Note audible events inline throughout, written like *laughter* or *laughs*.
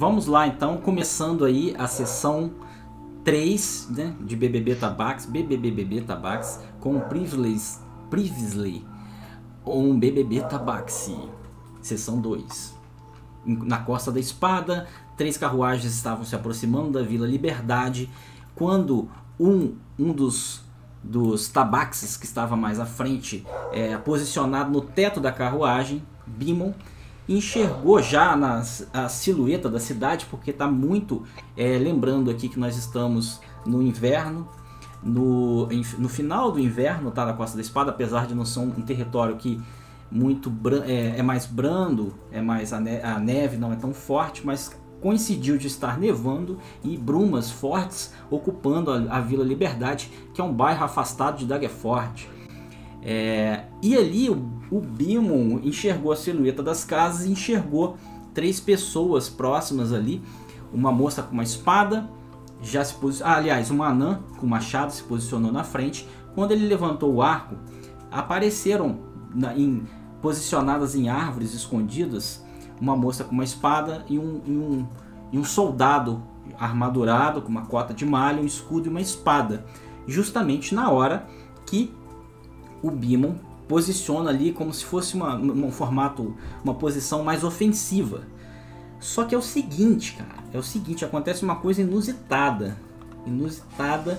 vamos lá então, começando aí a sessão 3 né, de BBB Tabax, BBBBB Tabax, com Previously, Previously um BBB Tabaxi, sessão 2. Na Costa da Espada, três carruagens estavam se aproximando da Vila Liberdade, quando um, um dos, dos tabaxis que estava mais à frente, é, posicionado no teto da carruagem, Bimon, enxergou já a silhueta da cidade, porque está muito. É, lembrando aqui que nós estamos no inverno, no, no final do inverno, tá? Na Costa da Espada, apesar de não ser um, território que muito é, é, mais brando, é mais a, ne a neve não é tão forte, mas coincidiu de estar nevando e brumas fortes ocupando a, a Vila Liberdade, que é um bairro afastado de Daguerfort. É, e ali o, o Bimon enxergou a silhueta das casas e enxergou três pessoas próximas ali. Uma moça com uma espada, já se posicionou. Ah, aliás, uma anã com machado se posicionou na frente. Quando ele levantou o arco, apareceram na, em, posicionadas em árvores escondidas uma moça com uma espada e um, e um, e um soldado armadurado com uma cota de malha, um escudo e uma espada. Justamente na hora que o Bimon posiciona ali como se fosse uma, um formato, uma posição mais ofensiva. Só que é o seguinte, cara, é o seguinte, acontece uma coisa inusitada, inusitada.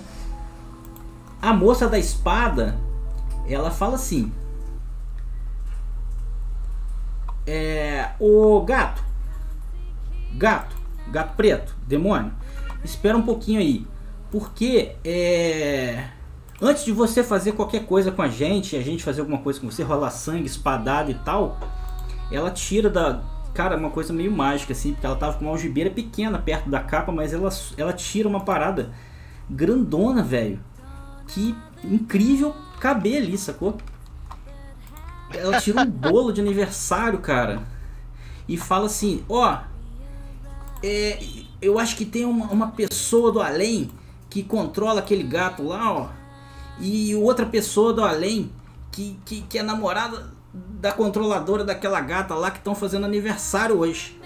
A moça da espada, ela fala assim: é, o gato, gato, gato preto, demônio, espera um pouquinho aí, porque é Antes de você fazer qualquer coisa com a gente, a gente fazer alguma coisa com você, rolar sangue, espadada e tal, ela tira da. Cara, uma coisa meio mágica, assim, porque ela tava com uma algibeira pequena perto da capa, mas ela, ela tira uma parada grandona, velho. Que incrível caber ali, sacou? Ela tira um bolo de aniversário, cara. E fala assim: Ó, é, eu acho que tem uma, uma pessoa do além que controla aquele gato lá, ó e outra pessoa do além que, que, que é namorada da controladora daquela gata lá que estão fazendo aniversário hoje.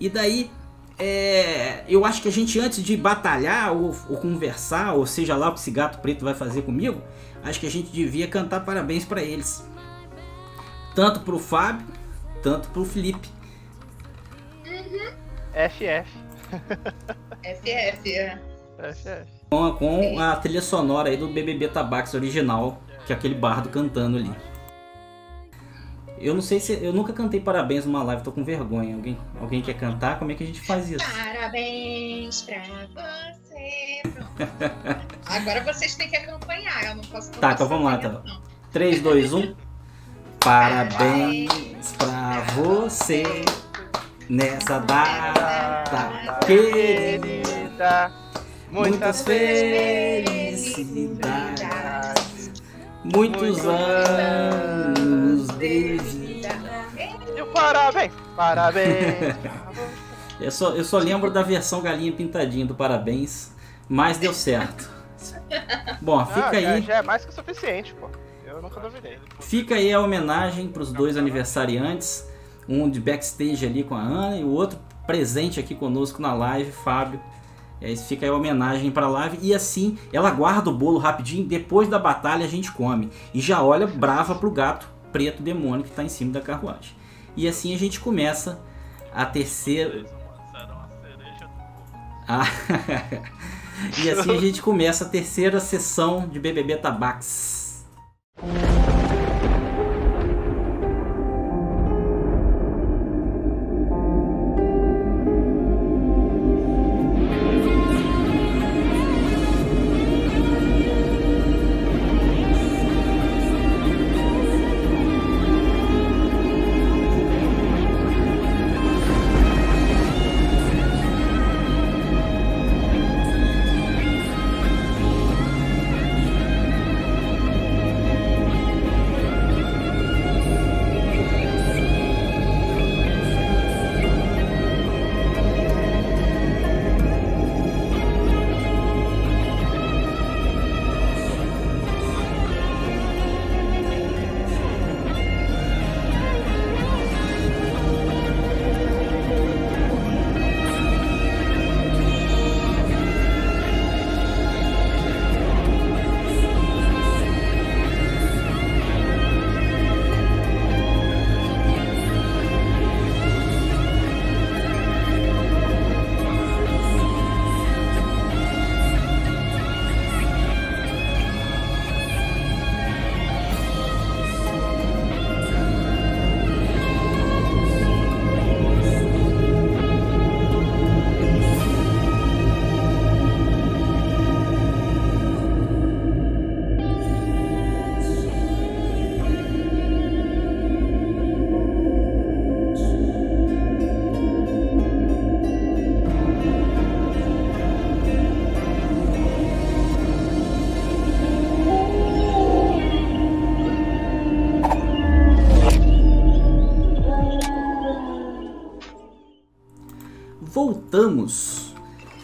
E daí é, eu acho que a gente antes de batalhar ou, ou, conversar, ou seja lá o que esse gato preto vai fazer comigo, acho que a gente devia cantar parabéns para eles. Tanto pro Fábio, tanto pro Felipe. Uhum. FF. FF, é. FF com, com a trilha sonora aí do BBB Tabax original, que é aquele bardo cantando ali. Eu não sei se. Eu nunca cantei parabéns numa live, tô com vergonha. Alguém, alguém quer cantar? Como é que a gente faz isso? Parabéns pra você. *laughs* Agora vocês têm que acompanhar, eu não posso Tá, então vamos lá, então. 3, 2, 1. Parabéns pra você nessa data querida. Muitas felicidades, muitos anos de vida. E o parabéns, parabéns. *laughs* eu, só, eu só lembro da versão galinha pintadinha do parabéns, mas deu certo. Bom, fica ah, já, aí. Já é mais que o suficiente, pô. Eu nunca duvidei. Fica aí a homenagem para os dois aniversariantes. Um de backstage ali com a Ana e o outro presente aqui conosco na live, Fábio. É, fica aí a homenagem para a live. E assim, ela guarda o bolo rapidinho. Depois da batalha, a gente come. E já olha brava pro gato preto demônio que está em cima da carruagem. E assim a gente começa a terceira. Ah, *laughs* e assim a gente começa a terceira sessão de BBB Tabax.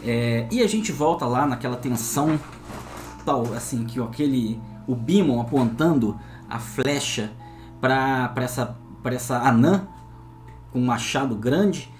É, e a gente volta lá naquela tensão tal, assim, que aquele o Bimon apontando a flecha para essa essa anã com um machado grande.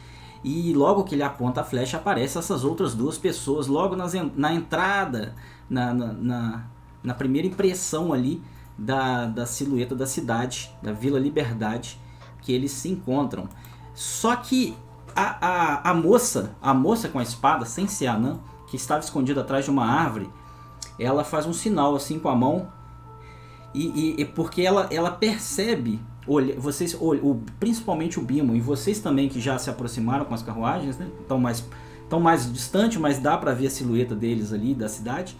E logo que ele aponta a flecha aparecem essas outras duas pessoas logo nas, na entrada na, na, na, na primeira impressão ali da, da silhueta da cidade da Vila Liberdade que eles se encontram. Só que a, a, a moça a moça com a espada sem ser anã que estava escondida atrás de uma árvore ela faz um sinal assim com a mão e, e, porque ela, ela percebe, olha, vocês, o, principalmente o Bimo, e vocês também que já se aproximaram com as carruagens, né? Estão mais, tão mais distante, mas dá para ver a silhueta deles ali da cidade.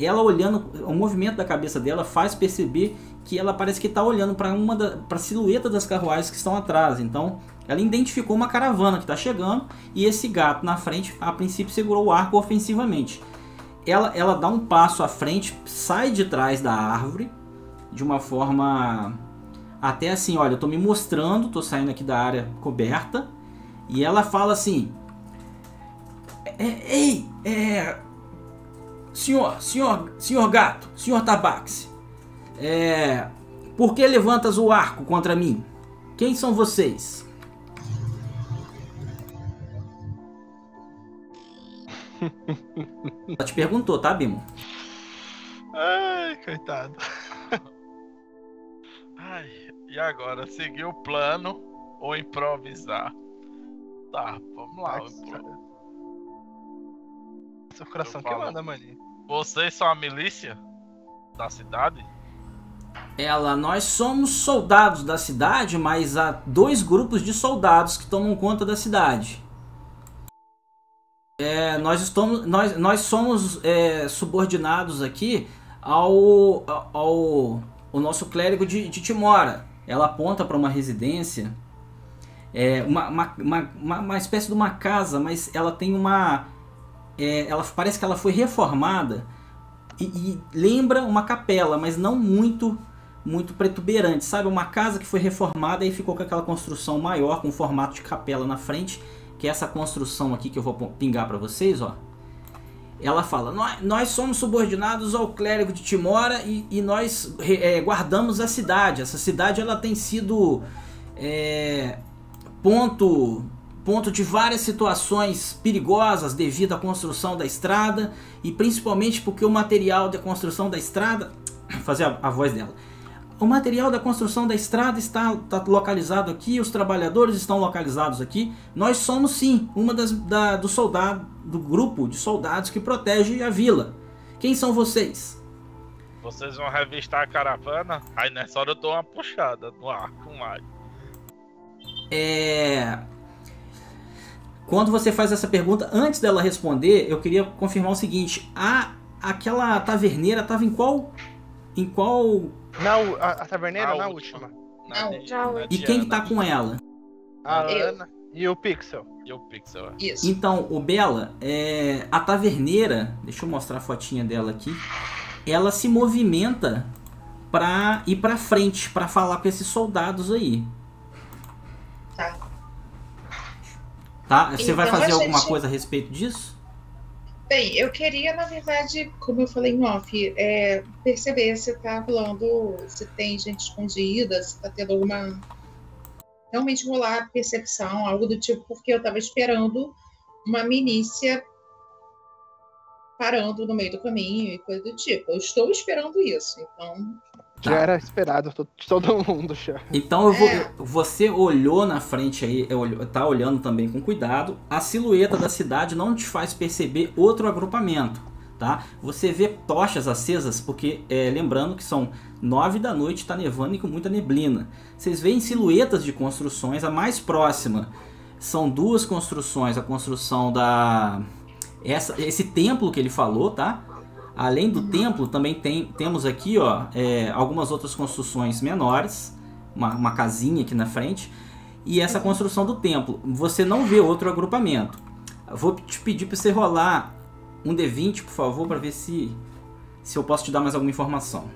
Ela olhando, o movimento da cabeça dela faz perceber que ela parece que está olhando para uma para silhueta das carruagens que estão atrás. Então, ela identificou uma caravana que está chegando e esse gato na frente, a princípio, segurou o arco ofensivamente. Ela, ela dá um passo à frente, sai de trás da árvore de uma forma até assim, olha, eu tô me mostrando, tô saindo aqui da área coberta e ela fala assim: é, "Ei, é senhor, senhor, senhor gato, senhor Tabaxi, é, por que levantas o arco contra mim? Quem são vocês?" Ela te perguntou, tá, Bimo? Ai, coitado. Ai, e agora? Seguir o plano ou improvisar? Tá, vamos lá. Seu coração que manda, maninho. Vocês são a milícia da cidade? Ela, nós somos soldados da cidade, mas há dois grupos de soldados que tomam conta da cidade. É, nós, estamos, nós, nós somos é, subordinados aqui ao, ao o nosso clérigo de, de Timora. Ela aponta para uma residência, é, uma, uma, uma, uma, espécie de uma casa, mas ela tem uma. É, ela parece que ela foi reformada e, e, lembra uma capela, mas não muito muito protuberante, sabe? Uma casa que foi reformada e ficou com aquela construção maior, com formato de capela na frente, que é essa construção aqui que eu vou pingar para vocês, ó ela fala: nós, nós somos subordinados ao clérigo de Timora e, e nós é, guardamos a cidade. Essa cidade ela tem sido é, ponto ponto de várias situações perigosas devido à construção da estrada e principalmente porque o material de construção da estrada *coughs* fazer a, a voz dela o material da construção da estrada está, está, localizado aqui, os trabalhadores estão localizados aqui. Nós somos sim uma das da, do soldado do grupo de soldados que protege a vila. Quem são vocês? Vocês vão revistar a caravana? Aí nessa hora eu dou uma puxada no arco mais. É. Quando você faz essa pergunta, antes dela responder, eu queria confirmar o seguinte: a aquela taverneira estava em qual em qual na, a, a taverneira na última. Na, na, e quem que tá com ela? A eu. Ana e o Pixel. E o Pixel, é. Isso. Então, o Bela, é, a taverneira, deixa eu mostrar a fotinha dela aqui. Ela se movimenta pra ir pra frente, pra falar com esses soldados aí. Tá. Tá? Você então, vai fazer alguma gente... coisa a respeito disso? Bem, eu queria, na verdade, como eu falei em off, é, perceber se tá rolando, se tem gente escondida, se tá tendo alguma. Realmente rolar percepção, algo do tipo, porque eu tava esperando uma milícia parando no meio do caminho e coisa do tipo. Eu estou esperando isso, então já tá. era esperado de todo *laughs* mundo já. Então eu vou, é. você olhou na frente aí, tá olhando também com cuidado. A silhueta da cidade não te faz perceber outro agrupamento, tá? Você vê tochas acesas, porque é, lembrando que são nove da noite, está nevando e com muita neblina. Vocês veem silhuetas de construções. A mais próxima são duas construções, a construção da essa, esse templo que ele falou, tá? Além do templo, também tem, temos aqui ó, é, algumas outras construções menores, uma, uma casinha aqui na frente, e essa construção do templo. Você não vê outro agrupamento. vou te pedir para você rolar um D20, por favor, para ver se, se eu posso te dar mais alguma informação.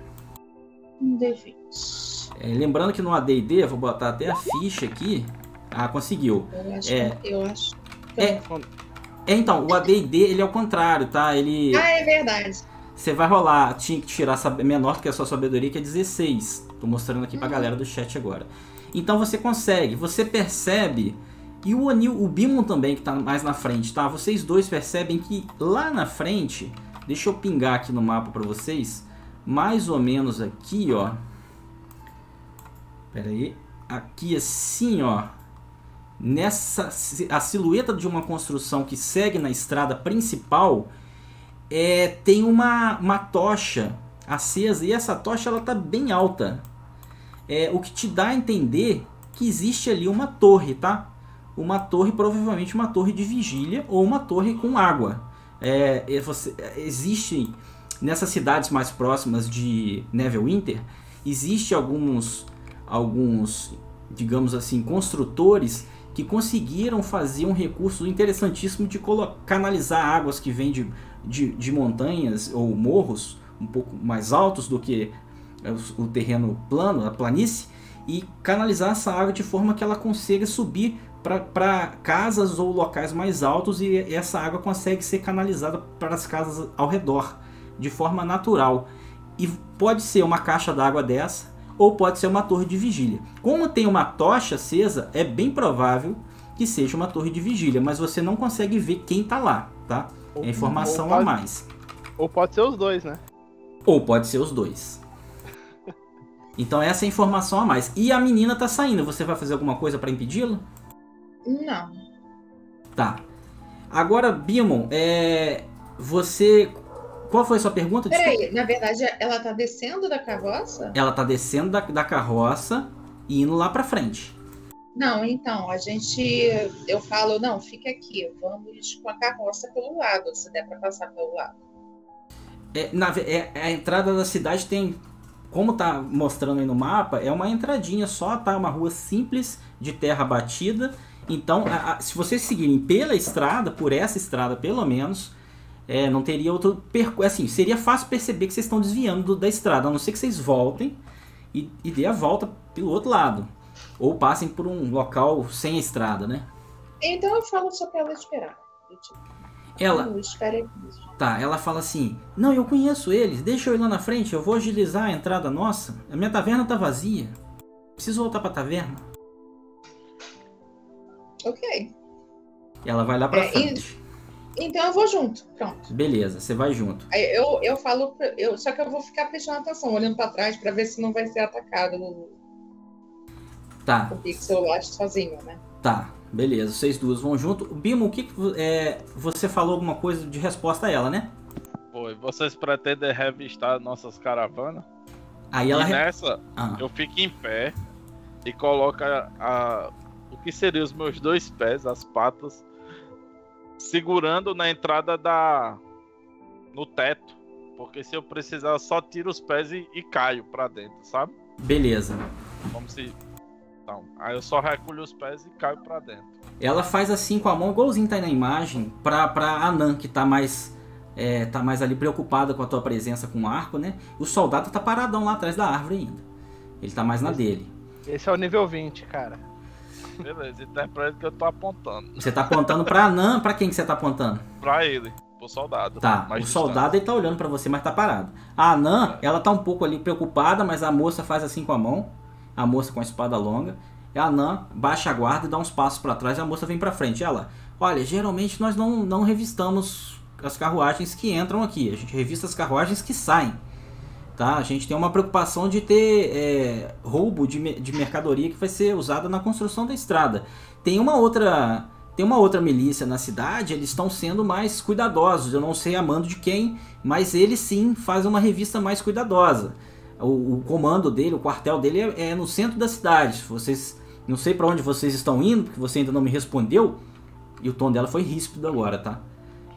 Um D20. É, lembrando que no AD&D, vou botar até a ficha aqui. Ah, conseguiu. Eu acho. É, eu acho. É, é então, o AD&D ele é o contrário, tá? Ele Ah, é verdade. Você vai rolar, tinha que tirar menor do que a sua sabedoria, que é 16. Tô mostrando aqui pra Uhum. galera do chat agora. Então você consegue, você percebe e o Anil, o Bimon também que tá mais na frente, tá? Vocês dois percebem que lá na frente, deixa eu pingar aqui no mapa pra vocês, mais ou menos aqui, ó. Pera aí, aqui assim, ó. Nessa a silhueta de uma construção que segue na estrada principal, é, tem uma, uma tocha acesa e essa tocha ela tá bem alta. É, o que te dá a entender que existe ali uma torre, tá? Uma torre, provavelmente uma torre de vigília ou uma torre com água. É, é, você, é, existe nessas cidades mais próximas de Neverwinter, existe alguns, alguns, digamos assim, construtores que conseguiram fazer um recurso interessantíssimo de canalizar águas que vêm de, de, de montanhas ou morros um pouco mais altos do que o, o terreno plano, a planície, e canalizar essa água de forma que ela consiga subir para casas ou locais mais altos e essa água consegue ser canalizada para as casas ao redor de forma natural. E pode ser uma caixa d'água dessa ou pode ser uma torre de vigília. Como tem uma tocha acesa, é bem provável que seja uma torre de vigília, mas você não consegue ver quem está lá, tá? É informação ou a pode, mais. Ou pode ser os dois, né? Ou pode ser os dois. *laughs* Então essa é a informação a mais. E a menina tá saindo, você vai fazer alguma coisa para impedi-la? Não. Tá. Agora, Bimon, é... você. Qual foi a sua pergunta? Peraí, na verdade, ela tá descendo da carroça? Ela tá descendo da, da carroça e indo lá pra frente. Não, então, a gente. Eu falo, não, fica aqui, vamos com a carroça pelo lado, se der pra passar pelo lado. É, na é- a entrada da cidade tem. Como tá mostrando aí no mapa, é uma entradinha só, tá? Uma rua simples, de terra batida. Então, a- a- se vocês seguirem pela estrada, por essa estrada pelo menos, é, não teria outro percurso. Assim, seria fácil perceber que vocês estão desviando do- da estrada, a não ser que vocês voltem e, e dê a volta pelo outro lado. Ou passem por um local sem a estrada, né? Então eu falo só pra ela esperar. Tipo, Ela, "Lu, espere aqui. Tá, ela fala assim: Não, eu conheço eles, deixa eu ir lá na frente, eu vou agilizar a entrada nossa. A minha taverna tá vazia. Preciso voltar pra taverna. Ok. E ela vai lá pra É, e- frente. Então eu vou junto. Pronto. Beleza, você vai junto. Eu, eu falo, eu, só que eu vou ficar prestando atenção, olhando pra trás pra ver se não vai ser atacado o, Tá, o Pixel lá sozinho, né? tá, beleza, vocês duas vão junto. Bimo, o que, é, você falou alguma coisa de resposta a ela, né? Foi. Vocês pretendem revistar nossas caravanas? Aí ela. E nessa, Ah, eu fico em pé e coloco a, a- o que seriam os meus dois pés, as patas, segurando na entrada da. no teto. Porque se eu precisar, eu só tiro os pés e, e caio pra dentro, sabe? beleza. Como se. Então, aí eu só recolho os pés e caio pra dentro. Ela faz assim com a mão, igualzinho tá aí na imagem, pra, pra Anan, que tá mais. é, tá mais ali preocupada com a tua presença com o arco, né? O soldado tá paradão lá atrás da árvore ainda. Ele tá mais na dele. Esse é o nível 20, cara. Beleza, interpreta que eu tô apontando. Você tá apontando pra Anan, pra quem que você tá apontando? Pra ele, pro soldado. Tá, o distante. soldado ele tá olhando pra você, mas tá parado. A Anan, ela tá um pouco ali preocupada, mas a moça faz assim com a mão. A moça com a espada longa. E a Anan baixa a guarda e dá uns passos pra trás e a moça vem pra frente. Ela, olha, geralmente nós não, não revistamos as carruagens que entram aqui. A gente revista as carruagens que saem. Tá? A gente tem uma preocupação de ter é, roubo de, de mercadoria que vai ser usada na construção da estrada. Tem uma outra tem uma outra milícia na cidade, eles estão sendo mais cuidadosos. Eu não sei a mando de quem, mas eles sim fazem uma revista mais cuidadosa. O, o comando dele, o quartel dele é, é no centro da cidade. Vocês não sei para onde vocês estão indo, porque você ainda não me respondeu. E o tom dela foi ríspido agora, tá?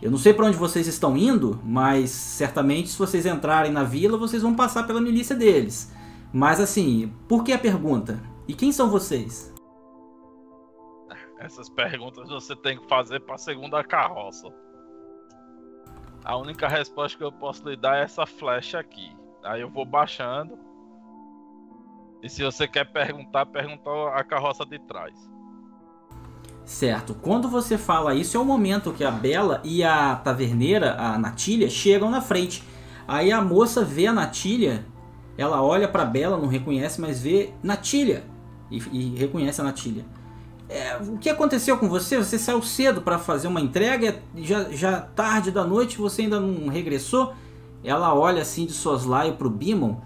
Eu não sei para onde vocês estão indo, mas certamente se vocês entrarem na vila, vocês vão passar pela milícia deles. Mas assim, por que a pergunta? E quem são vocês? Essas perguntas você tem que fazer pra segunda carroça. A única resposta que eu posso lhe dar é essa flecha aqui. Aí eu vou baixando. E se você quer perguntar, pergunta a carroça de trás. Certo. Quando você fala isso, é o momento que a Bela e a taverneira, a Natilha, chegam na frente. Aí a moça vê a Natilha, ela olha pra Bela, não reconhece, mas vê Natilha e, e reconhece a Natilha. É, o que aconteceu com você? Você saiu cedo para fazer uma entrega, já, já tarde da noite, você ainda não regressou? Ela olha assim de soslaio pro Bimon.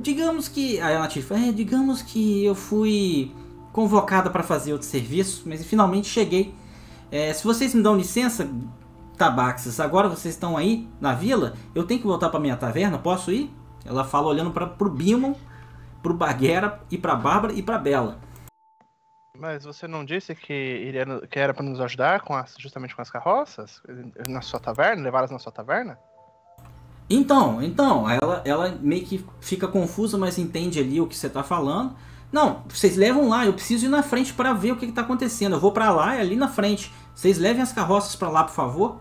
Digamos que. Aí a Natilha fala: é, digamos que eu fui convocada para fazer outro serviço, mas finalmente cheguei. É, se vocês me dão licença, tabaxes, agora vocês estão aí na vila, eu tenho que voltar para minha taverna, posso ir? Ela fala olhando para pro Bimon, pro Baguera e pra Bárbara e pra Bela. Mas você não disse que, iria, que era para nos ajudar com as, justamente com as carroças? Na sua taverna? Levá-las na sua taverna? Então, então, ela, ela meio que fica confusa, mas entende ali o que você tá falando. Não, vocês levam lá, eu preciso ir na frente para ver o que, está acontecendo. Eu vou para lá, é ali na frente. Vocês levem as carroças para lá, por favor.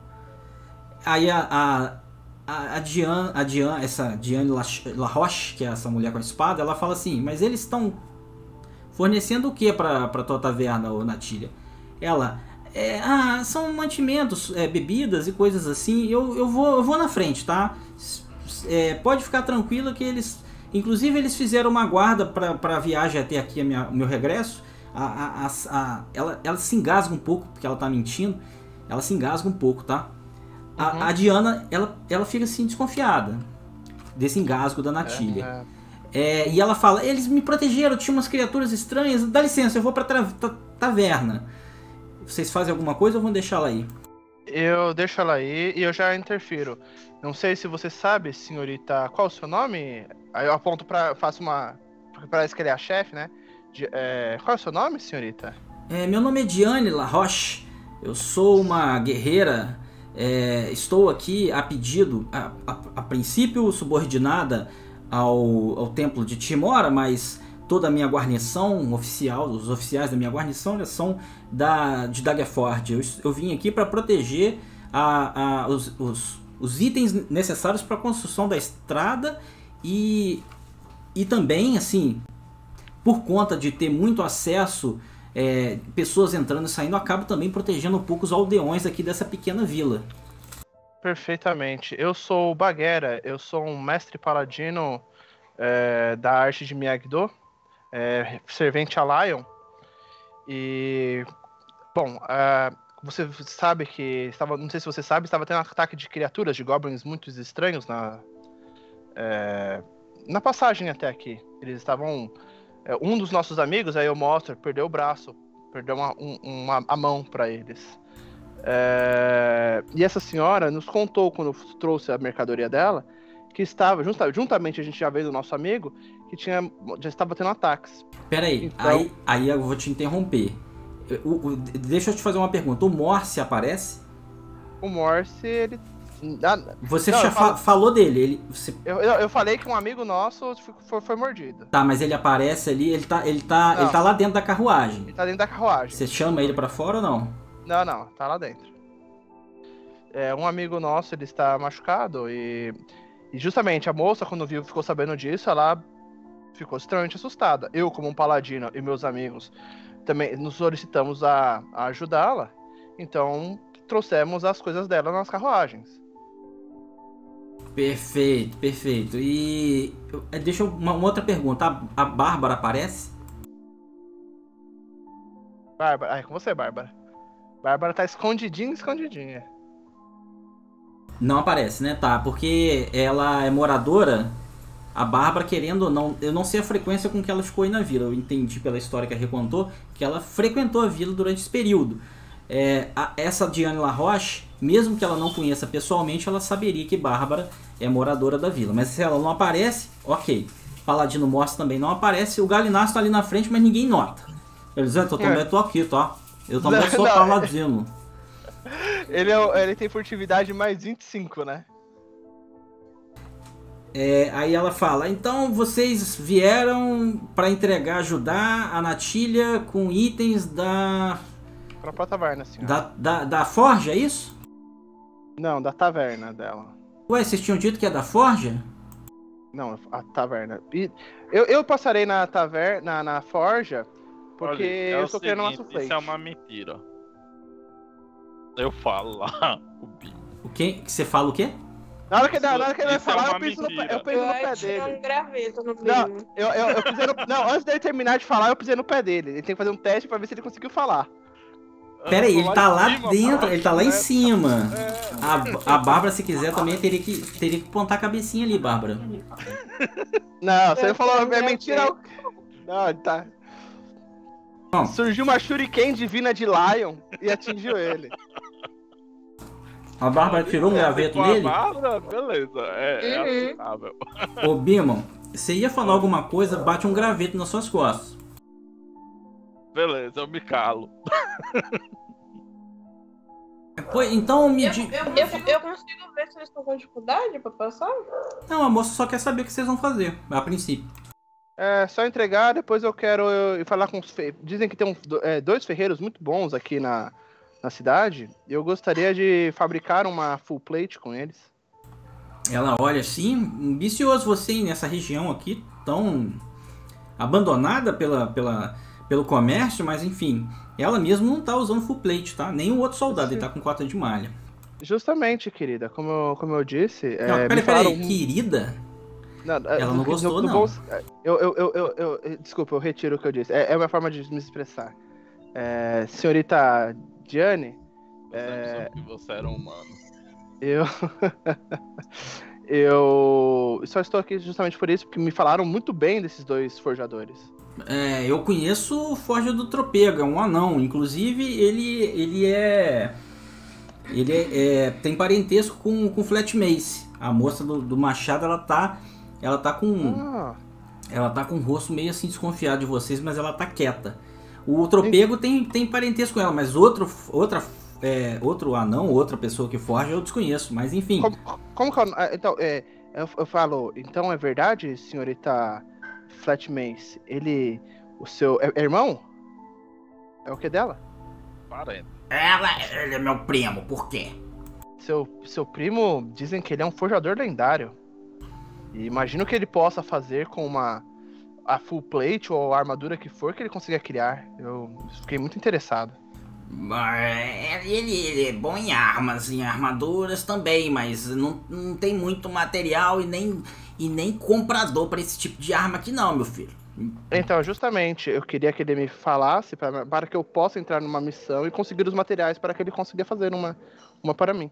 Aí a, a, a, Diane, a Diane, essa Diane La Roche, que é essa mulher com a espada, ela fala assim: Mas eles estão fornecendo o que para tua taverna, ô Natilha? Ela, é, ah, são mantimentos, é, bebidas e coisas assim. Eu, eu, vou, eu vou na frente, tá? É, pode ficar tranquila que eles Inclusive, eles fizeram uma guarda para a viagem até aqui, a minha, o meu regresso. A, a, a, ela, ela se engasga um pouco, porque ela tá mentindo. Ela se engasga um pouco, tá? A, uhum. a Diana, ela, ela fica assim desconfiada desse engasgo da Natilha. É, é. e ela fala: Eles me protegeram, tinha umas criaturas estranhas. Dá licença, eu vou pra taverna. Vocês fazem alguma coisa ou vão deixar ela aí? Eu deixo ela aí e eu já interfiro. Não sei se você sabe, senhorita, qual o seu nome? Aí eu aponto para faço uma. Parece que ele é a chefe, né? De, é, qual é o seu nome, senhorita? É, meu nome é Diane Laroche. Eu sou uma guerreira. É, estou aqui a pedido, a, a, a princípio subordinada ao, ao templo de Timora, mas toda a minha guarnição oficial, os oficiais da minha guarnição são da, de Daggerford. Eu, eu vim aqui para proteger a, os, os, os itens necessários para a construção da estrada e, e também, assim, por conta de ter muito acesso, é, pessoas entrando e saindo, acabo também protegendo um pouco os aldeões aqui dessa pequena vila. Perfeitamente. Eu sou o Baguera, eu sou um mestre paladino é, da arte de Miyagi-Do, é, servente a Lion. E, bom, uh, você sabe que estava, não sei se você sabe, estava tendo um ataque de criaturas, de goblins muito estranhos na é, na passagem até aqui. Eles estavam é, um dos nossos amigos, aí eu mostro, perdeu o braço, perdeu uma, um, uma a mão para eles. É, e essa senhora nos contou quando trouxe a mercadoria dela que estava juntamente a gente já veio do nosso amigo que tinha já estava tendo ataques. Peraí, então, aí, aí eu vou te interromper. O, o, deixa eu te fazer uma pergunta. O Morse aparece? O Morse, ele. Ah, você não, já fa falou dele. Ele, você... eu, eu, eu, falei que um amigo nosso foi, foi, mordido. Tá, mas ele aparece ali, ele tá, ele, tá, ele tá lá dentro da carruagem. Ele tá dentro da carruagem. Você chama ele para fora ou não? Não, não, tá lá dentro. É, um amigo nosso, ele está machucado e, e justamente a moça, quando viu, ficou sabendo disso, ela ficou extremamente assustada. Eu, como um paladino e meus amigos, também nos solicitamos a, a ajudá-la. Então, trouxemos as coisas dela nas carruagens. Perfeito, perfeito. E eh, deixa uma, uma, outra pergunta. A, a Bárbara aparece? Bárbara, é com você, Bárbara. Bárbara tá escondidinha, escondidinha. Não aparece, né? Tá, porque ela é moradora a Bárbara, querendo ou não, eu não sei a frequência com que ela ficou aí na vila. Eu entendi pela história que ela recontou que ela frequentou a vila durante esse período. É, a, essa Diane Roche, mesmo que ela não conheça pessoalmente, ela saberia que Bárbara é moradora da vila. Mas se ela não aparece, ok. Paladino Morse também não aparece. O Galinácio está ali na frente, mas ninguém nota. Eles dizem, eu também é. tô aqui, tá? Eu também não, *laughs* sou não, paladino. Ele, é, ele tem furtividade mais 25, né? É, aí ela fala: então vocês vieram para entregar, ajudar a Natilha com itens da. Pra taverna, senhor. Da, da, da Forja, é isso? Não, da taverna dela. Ué, vocês tinham dito que é da Forja? Não, a taverna. Eu, eu passarei na taverna, na, na Forja, porque Olha, é eu tô querendo uma seguinte, soufflé. Isso é uma mentira. Eu falo lá, *laughs* o Bim. O que? que Você fala o quê? Na hora que, na hora que ele vai é falar, eu uma penso, no, eu penso Eu no pé dele. um graveto no Não, eu, eu, eu pisei no, Não, antes dele terminar de falar, eu pisei no pé dele. Ele tem que fazer um teste pra ver se ele conseguiu falar. Pera aí, Eu ele tá lá cima, dentro, pô. ele tá lá em É, cima. é. A, a Bárbara, se quiser, também teria que, teria que apontar a cabecinha ali, Bárbara. Não, você Eu falou, é mentira. Não, ele tá. Bom. Surgiu uma Shuriken divina de Lion e atingiu ele. A Bárbara tirou um graveto nele. Bárbara, beleza. É, é Uhum. aceitável. Ô, *laughs* Bimon, você ia falar alguma coisa, bate um graveto nas suas costas. Beleza, eu me calo. *laughs* Pô, então me Eu, di... eu, eu consigo ver se eles estão com dificuldade pra passar? Não, a moça só quer saber o que vocês vão fazer, a princípio. É, só entregar, depois eu quero eu, ir falar com os. Fe... Dizem que tem um, é, dois ferreiros muito bons aqui na, na cidade. Eu gostaria de fabricar uma full plate com eles. Ela olha assim, ambicioso você nessa região aqui, tão abandonada pela, pela, pelo comércio, mas enfim, ela mesmo não tá usando full plate, tá? Nem o outro soldado, ele tá com cota de malha. Justamente, querida, como eu, como eu disse. é, não, me peraí, peraí, querida? Não, Ela não gostou, não. bom- eu, eu, eu, eu, eu- eu- desculpa, eu retiro o que eu disse. É, é uma forma de me expressar. É, senhorita Diane, Eu É. que você era um humano. eu. *laughs* eu só estou aqui justamente por isso, porque me falaram muito bem desses dois forjadores. É, eu conheço o Forja do Tropego, é um anão. Inclusive, ele, ele é. Ele é, é- tem parentesco com, com Flat Mace. A moça do, do Machado, ela tá. Ela tá com. Ah, Ela tá com o rosto meio assim desconfiado de vocês, mas ela tá quieta. O Tropego tem, tem parentesco com ela, mas outro, outra, é, outro anão, outra pessoa que forja, eu desconheço. Mas enfim. como, como que eu, ah, Então, é, eu, eu falo, então é verdade, senhorita Flatmace? Ele. O seu. É, é irmão? É o que dela? Parente. Ela, ele é meu primo, por quê? Seu, seu primo, dizem que ele é um forjador lendário. E imagino que ele possa fazer com uma. A full plate ou a armadura que for que ele consiga criar. Eu fiquei muito interessado. Mas Ele, ele é bom em armas, em armaduras também, mas não, não tem muito material e nem, e nem comprador pra esse tipo de arma aqui não, meu filho. Então, justamente, eu queria que ele me falasse pra- para que eu possa entrar numa missão e conseguir os materiais para que ele consiga fazer uma, uma para mim.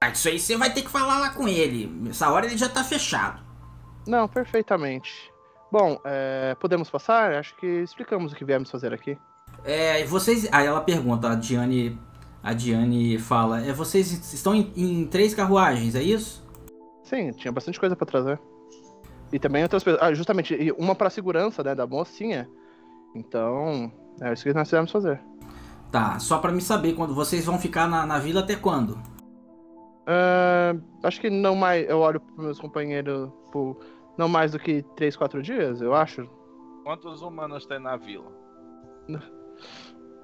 Ah, Isso aí você vai ter que falar lá com ele. Essa hora ele já tá fechado. Não, perfeitamente. Bom, é, podemos passar? Acho que explicamos o que viemos fazer aqui. É, vocês. Aí ela pergunta, a Diane. A Diane fala, é, vocês estão em, em três carruagens, é isso? Sim, tinha bastante coisa para trazer. E também outras pessoas. Ah, justamente, uma para segurança, né, da mocinha. Então, é isso que nós tivemos fazer. Tá, só pra me saber, quando vocês vão ficar na, na vila até quando? Ah, acho que não mais. Eu olho pros meus companheiros por não mais do que 3, 4 dias, eu acho. Quantos humanos tem na vila?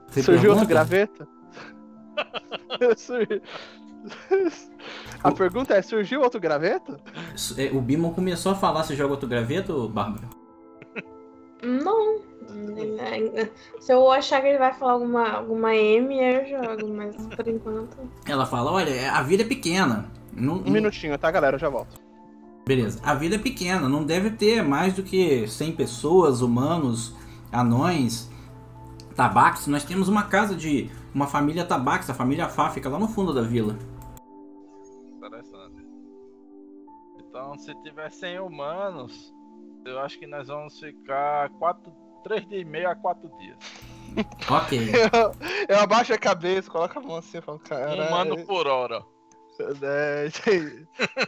Você Surgiu outro pergunta? graveto? *laughs* Sur- A pergunta é: surgiu outro graveto? É, O Bimon começou a falar, você joga outro graveto, Bárbara? Não. Se eu achar que ele vai falar alguma, alguma M, eu jogo, mas por enquanto. Ela fala, olha, a vida é pequena. Não, Um minutinho, tá, galera? Eu já volto. Beleza. A vida é pequena, não deve ter mais do que 100 pessoas, humanos, anões, tabaques. Nós temos uma casa de uma família tabaques, a família Fá fica lá no fundo da vila. Interessante. Então, se tiver 100 humanos, eu acho que nós vamos ficar 4, 3 dias e meio a 4 dias. Ok. *laughs* Eu, eu abaixo a cabeça, coloco a mão assim e falo, cara. Um humano por hora. É,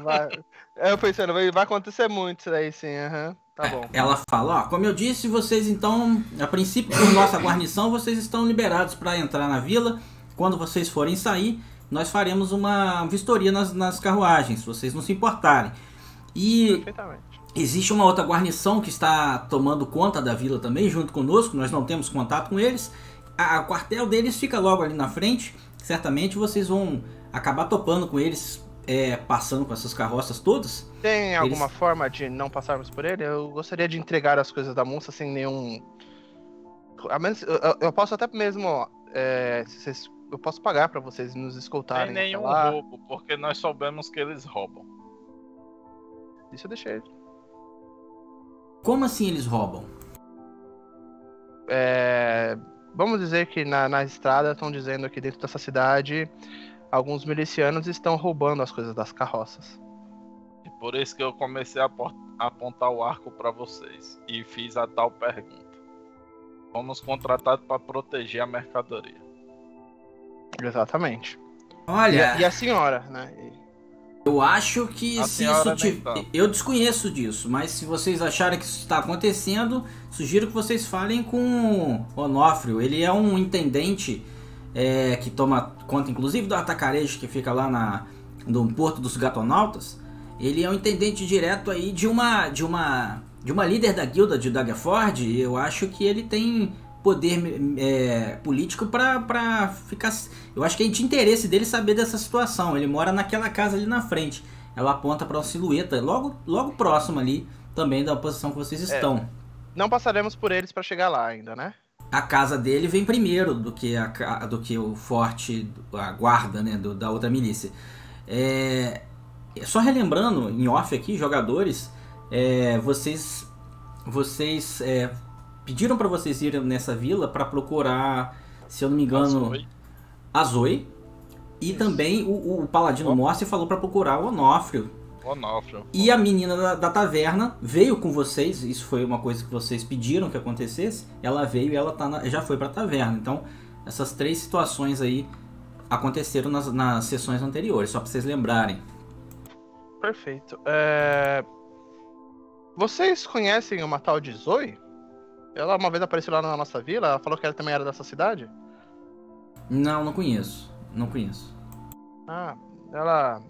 vai. É, Eu pensando, vai, vai acontecer muito isso daí sim, aham. Tá bom. Ela fala, ó, como eu disse, vocês então, a princípio por nossa guarnição, vocês estão liberados para entrar na vila. Quando vocês forem sair, nós faremos uma vistoria nas, nas carruagens, se vocês não se importarem. E. Existe uma outra guarnição que está tomando conta da vila também, junto conosco, nós não temos contato com eles. A- o quartel deles fica logo ali na frente. Certamente vocês vão acabar topando com eles, é, passando com essas carroças todas. Tem alguma forma de não passarmos por ele? Eu gostaria de entregar as coisas da moça sem nenhum a menos, eu, eu posso até mesmo. É, vocês, eu posso pagar pra vocês nos escoltarem. Tem nenhum lá. roubo, porque nós soubemos que eles roubam. Isso eu deixei. Como assim eles roubam? É, vamos dizer que na, na estrada estão dizendo que dentro dessa cidade alguns milicianos estão roubando as coisas das carroças. E por isso que eu comecei a apontar o arco pra vocês. E fiz a tal pergunta. Fomos contratados para proteger a mercadoria. Exatamente. E, Olha, a- e a senhora, né? E- eu acho que A se isso nem tiv- tanto. Eu desconheço disso, mas se vocês acharem que isso está acontecendo, sugiro que vocês falem com o Onofrio. Ele é um intendente é, que toma conta, inclusive, do atacarejo que fica lá na, no Porto dos Gatonautas. Ele é um intendente direto aí de uma de uma de uma líder da guilda de Daggerford. E eu acho que ele tem poder é, político para ficar. Eu acho que é de interesse dele saber dessa situação. Ele mora naquela casa ali na frente. Ela aponta para uma silhueta logo logo próximo ali também da posição que vocês estão. Não passaremos por eles pra chegar lá ainda, né? A casa dele vem primeiro do que a do que o forte, a guarda, né, do- da outra milícia. É, só relembrando em off aqui, jogadores, é, vocês vocês é, pediram para vocês irem nessa vila para procurar, se eu não me engano, Azul, a Zoe. E também o, o Paladino Ó. Morse falou para procurar o Onofrio. Onofrio. E a menina da, da taverna veio com vocês, isso foi uma coisa que vocês pediram que acontecesse. Ela veio e ela tá na- já foi pra taverna. Então, essas três situações aí aconteceram nas, nas sessões anteriores, só pra vocês lembrarem. Perfeito. É, Vocês conhecem uma tal de Zoe? Ela uma vez apareceu lá na nossa vila, ela falou que ela também era dessa cidade. Não, não conheço. Não conheço. Ah, ela.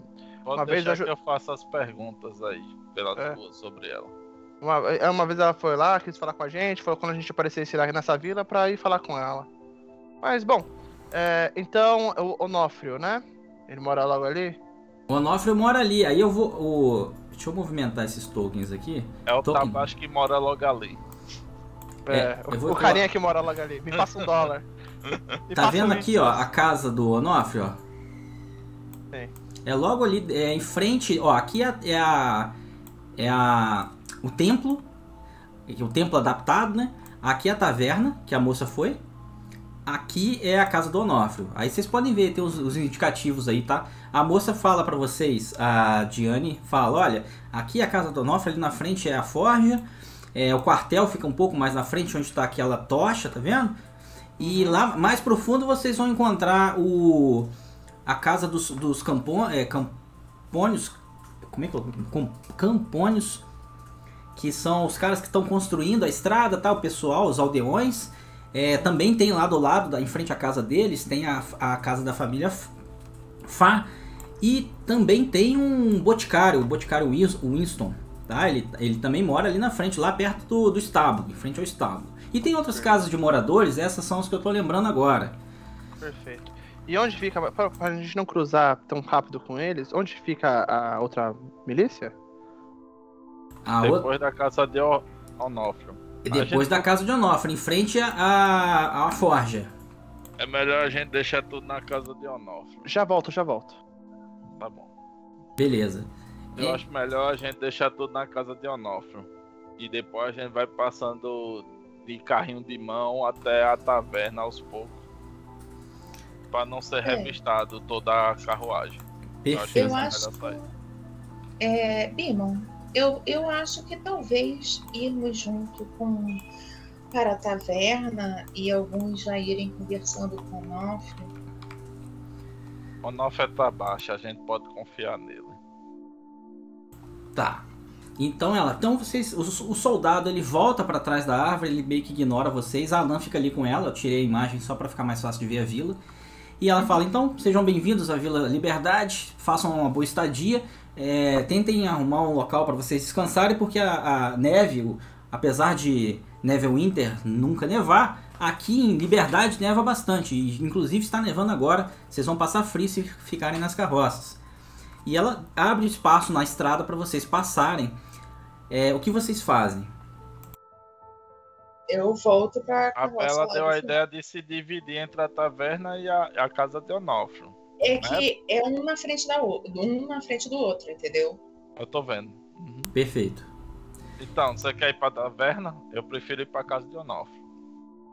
Pode Uma vez que eu faça as perguntas aí pela É. tua sobre ela. Uma, é, uma vez ela foi lá, quis falar com a gente, falou quando a gente aparecesse lá nessa vila pra ir falar com ela. Mas bom, é, então o Onofrio, né? Ele mora logo ali. O Onofrio mora ali. Aí eu vou. o- Deixa eu movimentar esses tokens aqui. É o Tabacho que mora logo ali. É, É, o, vou- o carinha que mora logo ali. Me passa um dólar. *laughs* Me Tá passa vendo um aqui, ó, a casa do Onofrio, ó? Sim. É logo ali, é em frente, ó, aqui é, é a é a o templo, o templo adaptado, né? Aqui é a taverna que a moça foi. Aqui é a casa do Onofrio. Aí vocês podem ver, tem os, os indicativos aí, tá? A moça fala pra vocês, a Diane fala, olha, aqui é a casa do Onofrio, ali na frente é a forja, é, o quartel fica um pouco mais na frente, onde está aquela tocha, tá vendo? E lá mais profundo vocês vão encontrar o a casa dos, dos campo, é, campônios. Como é que é? Com- Campônios. Que são os caras que estão construindo a estrada, tá? O pessoal, os aldeões. É, também tem lá do lado, da- em frente à casa deles, tem a, a casa da família Fá. E também tem um boticário, o boticário Wins- Winston. Tá? Ele, ele também mora ali na frente, lá perto do, do estábulo, em frente ao estábulo. E tem outras casas de moradores, essas são as que eu tô lembrando agora. Perfeito. E onde fica, pra, pra gente não cruzar tão rápido com eles, onde fica a outra milícia? A outra- Depois da casa de Onofrio. E A depois gente- da casa de Onofre, em frente à à- à forja. É melhor a gente deixar tudo na casa de Onofrio. Já volto, já volto. Tá bom. Beleza. Eu É. acho melhor a gente deixar tudo na casa de Onofrio. E depois a gente vai passando de carrinho de mão até a taverna aos poucos. Pra não ser É. revistado toda a carruagem. Perfeito. Eu Essa é a acho que. É, Bimon, eu, eu acho que talvez irmos junto com para a taverna e alguns já irem conversando com o Nofre. Onofrio tá baixo, a gente pode confiar nele. Tá. Então ela, então vocês, o, o soldado ele volta pra trás da árvore, ele meio que ignora vocês. A Alan fica ali com ela, eu tirei a imagem só pra ficar mais fácil de ver a vila. E ela fala: então sejam bem-vindos à Vila Liberdade, façam uma boa estadia, é, tentem arrumar um local pra vocês descansarem, porque a, a neve, o- apesar de Neverwinter nunca nevar, aqui em Liberdade neva bastante. E, inclusive está nevando agora, vocês vão passar frio se ficarem nas carroças. E ela abre espaço na estrada para vocês passarem. É, o que vocês fazem? Eu volto pra A Bela deu a ideia de se dividir entre a taverna e a, a casa de Onofrio. É que é um na frente da outra, um na frente do outro, entendeu? Eu tô vendo. Uhum. Perfeito. Então, você quer ir pra taverna? Eu prefiro ir pra casa de Onofrio.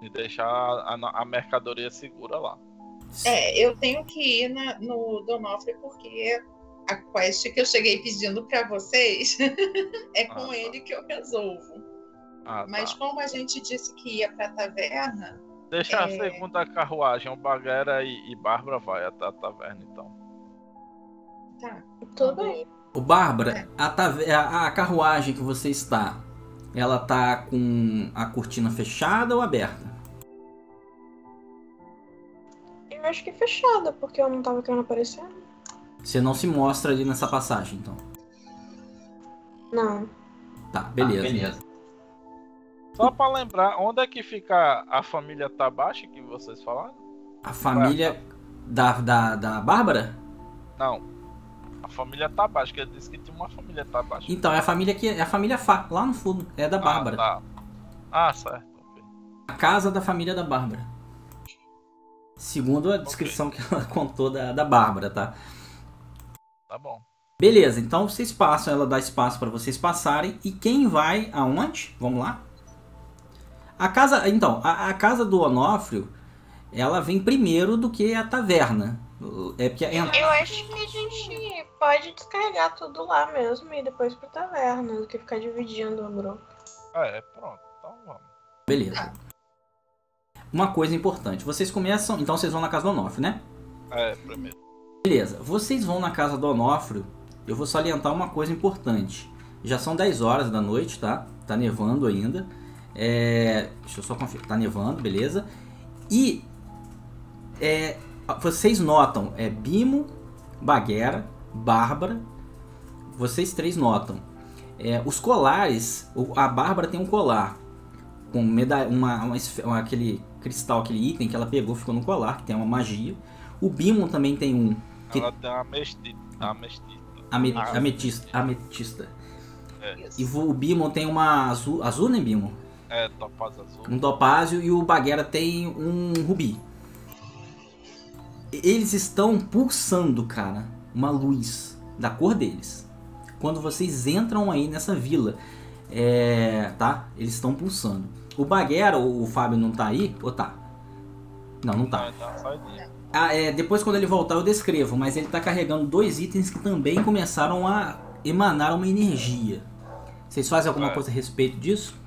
E deixar a, a- a mercadoria segura lá. É, eu tenho que ir na- no Donofre porque a quest que eu cheguei pedindo pra vocês *laughs* é com Ah, tá. ele que eu resolvo. Ah, Mas tá. como a gente disse que ia pra taverna, Deixa a é- segunda carruagem, o Baguera e, e Bárbara vai até a taverna, então. tá. Tudo bem. O Bárbara, a, tave- a, a carruagem que você está, ela tá com a cortina fechada ou aberta? Eu acho que fechada, porque eu não tava querendo aparecer. Você não se mostra ali nessa passagem, então. Não. Tá, beleza. Só pra lembrar, onde é que fica a família Tabashi que vocês falaram? A família da, da, da Bárbara? Não. A família Tabashi, que ele disse que tinha uma família Tabashi. Então, é a família que é a família Fá, lá no fundo. É da Bárbara. Ah, tá. ah certo. A casa da família da Bárbara. Segundo a descrição que ela *laughs* contou da, da Bárbara, tá? Tá bom. Beleza, então vocês passam, ela dá espaço para vocês passarem. E quem vai aonde? Vamos lá? A casa, então, a, a casa do Onofrio, ela vem primeiro do que a taverna. É porque a- Eu acho que a gente pode descarregar tudo lá mesmo e depois pro taverna, do que ficar dividindo o grupo. É, pronto. Então vamos. beleza. Uma coisa importante, vocês começam, então vocês vão na casa do Onofrio, né? É, primeiro. Beleza, vocês vão na casa do Onofrio. Eu vou salientar uma coisa importante. Já são 10 horas da noite, tá? Tá nevando ainda. É, deixa eu só conferir. Tá nevando, beleza? E é, vocês notam, é Bimo, Baguera, Bárbara. Vocês três notam. É, os colares, a Bárbara tem um colar com uma, uma uma- aquele cristal, aquele item que ela pegou, ficou no colar, que tem uma magia. O Bimo também tem um Que- Ela tem uma mestita. Uma mestita. ame- Ah, ametista. ametista. Isso. E o Bimo tem uma azul, azul né, Bimo? É, topaz azul. Um topázio e o Baguera tem um rubi. Eles estão pulsando, cara, uma luz da cor deles. Quando vocês entram aí nessa vila, é, tá? Eles estão pulsando. O Baguera, o, o Fábio não tá aí? Ou tá? Não, não tá. Então saidinha. Ah, é, depois quando ele voltar eu descrevo, mas ele tá carregando dois itens que também começaram a emanar uma energia. Vocês fazem alguma É. coisa a respeito disso?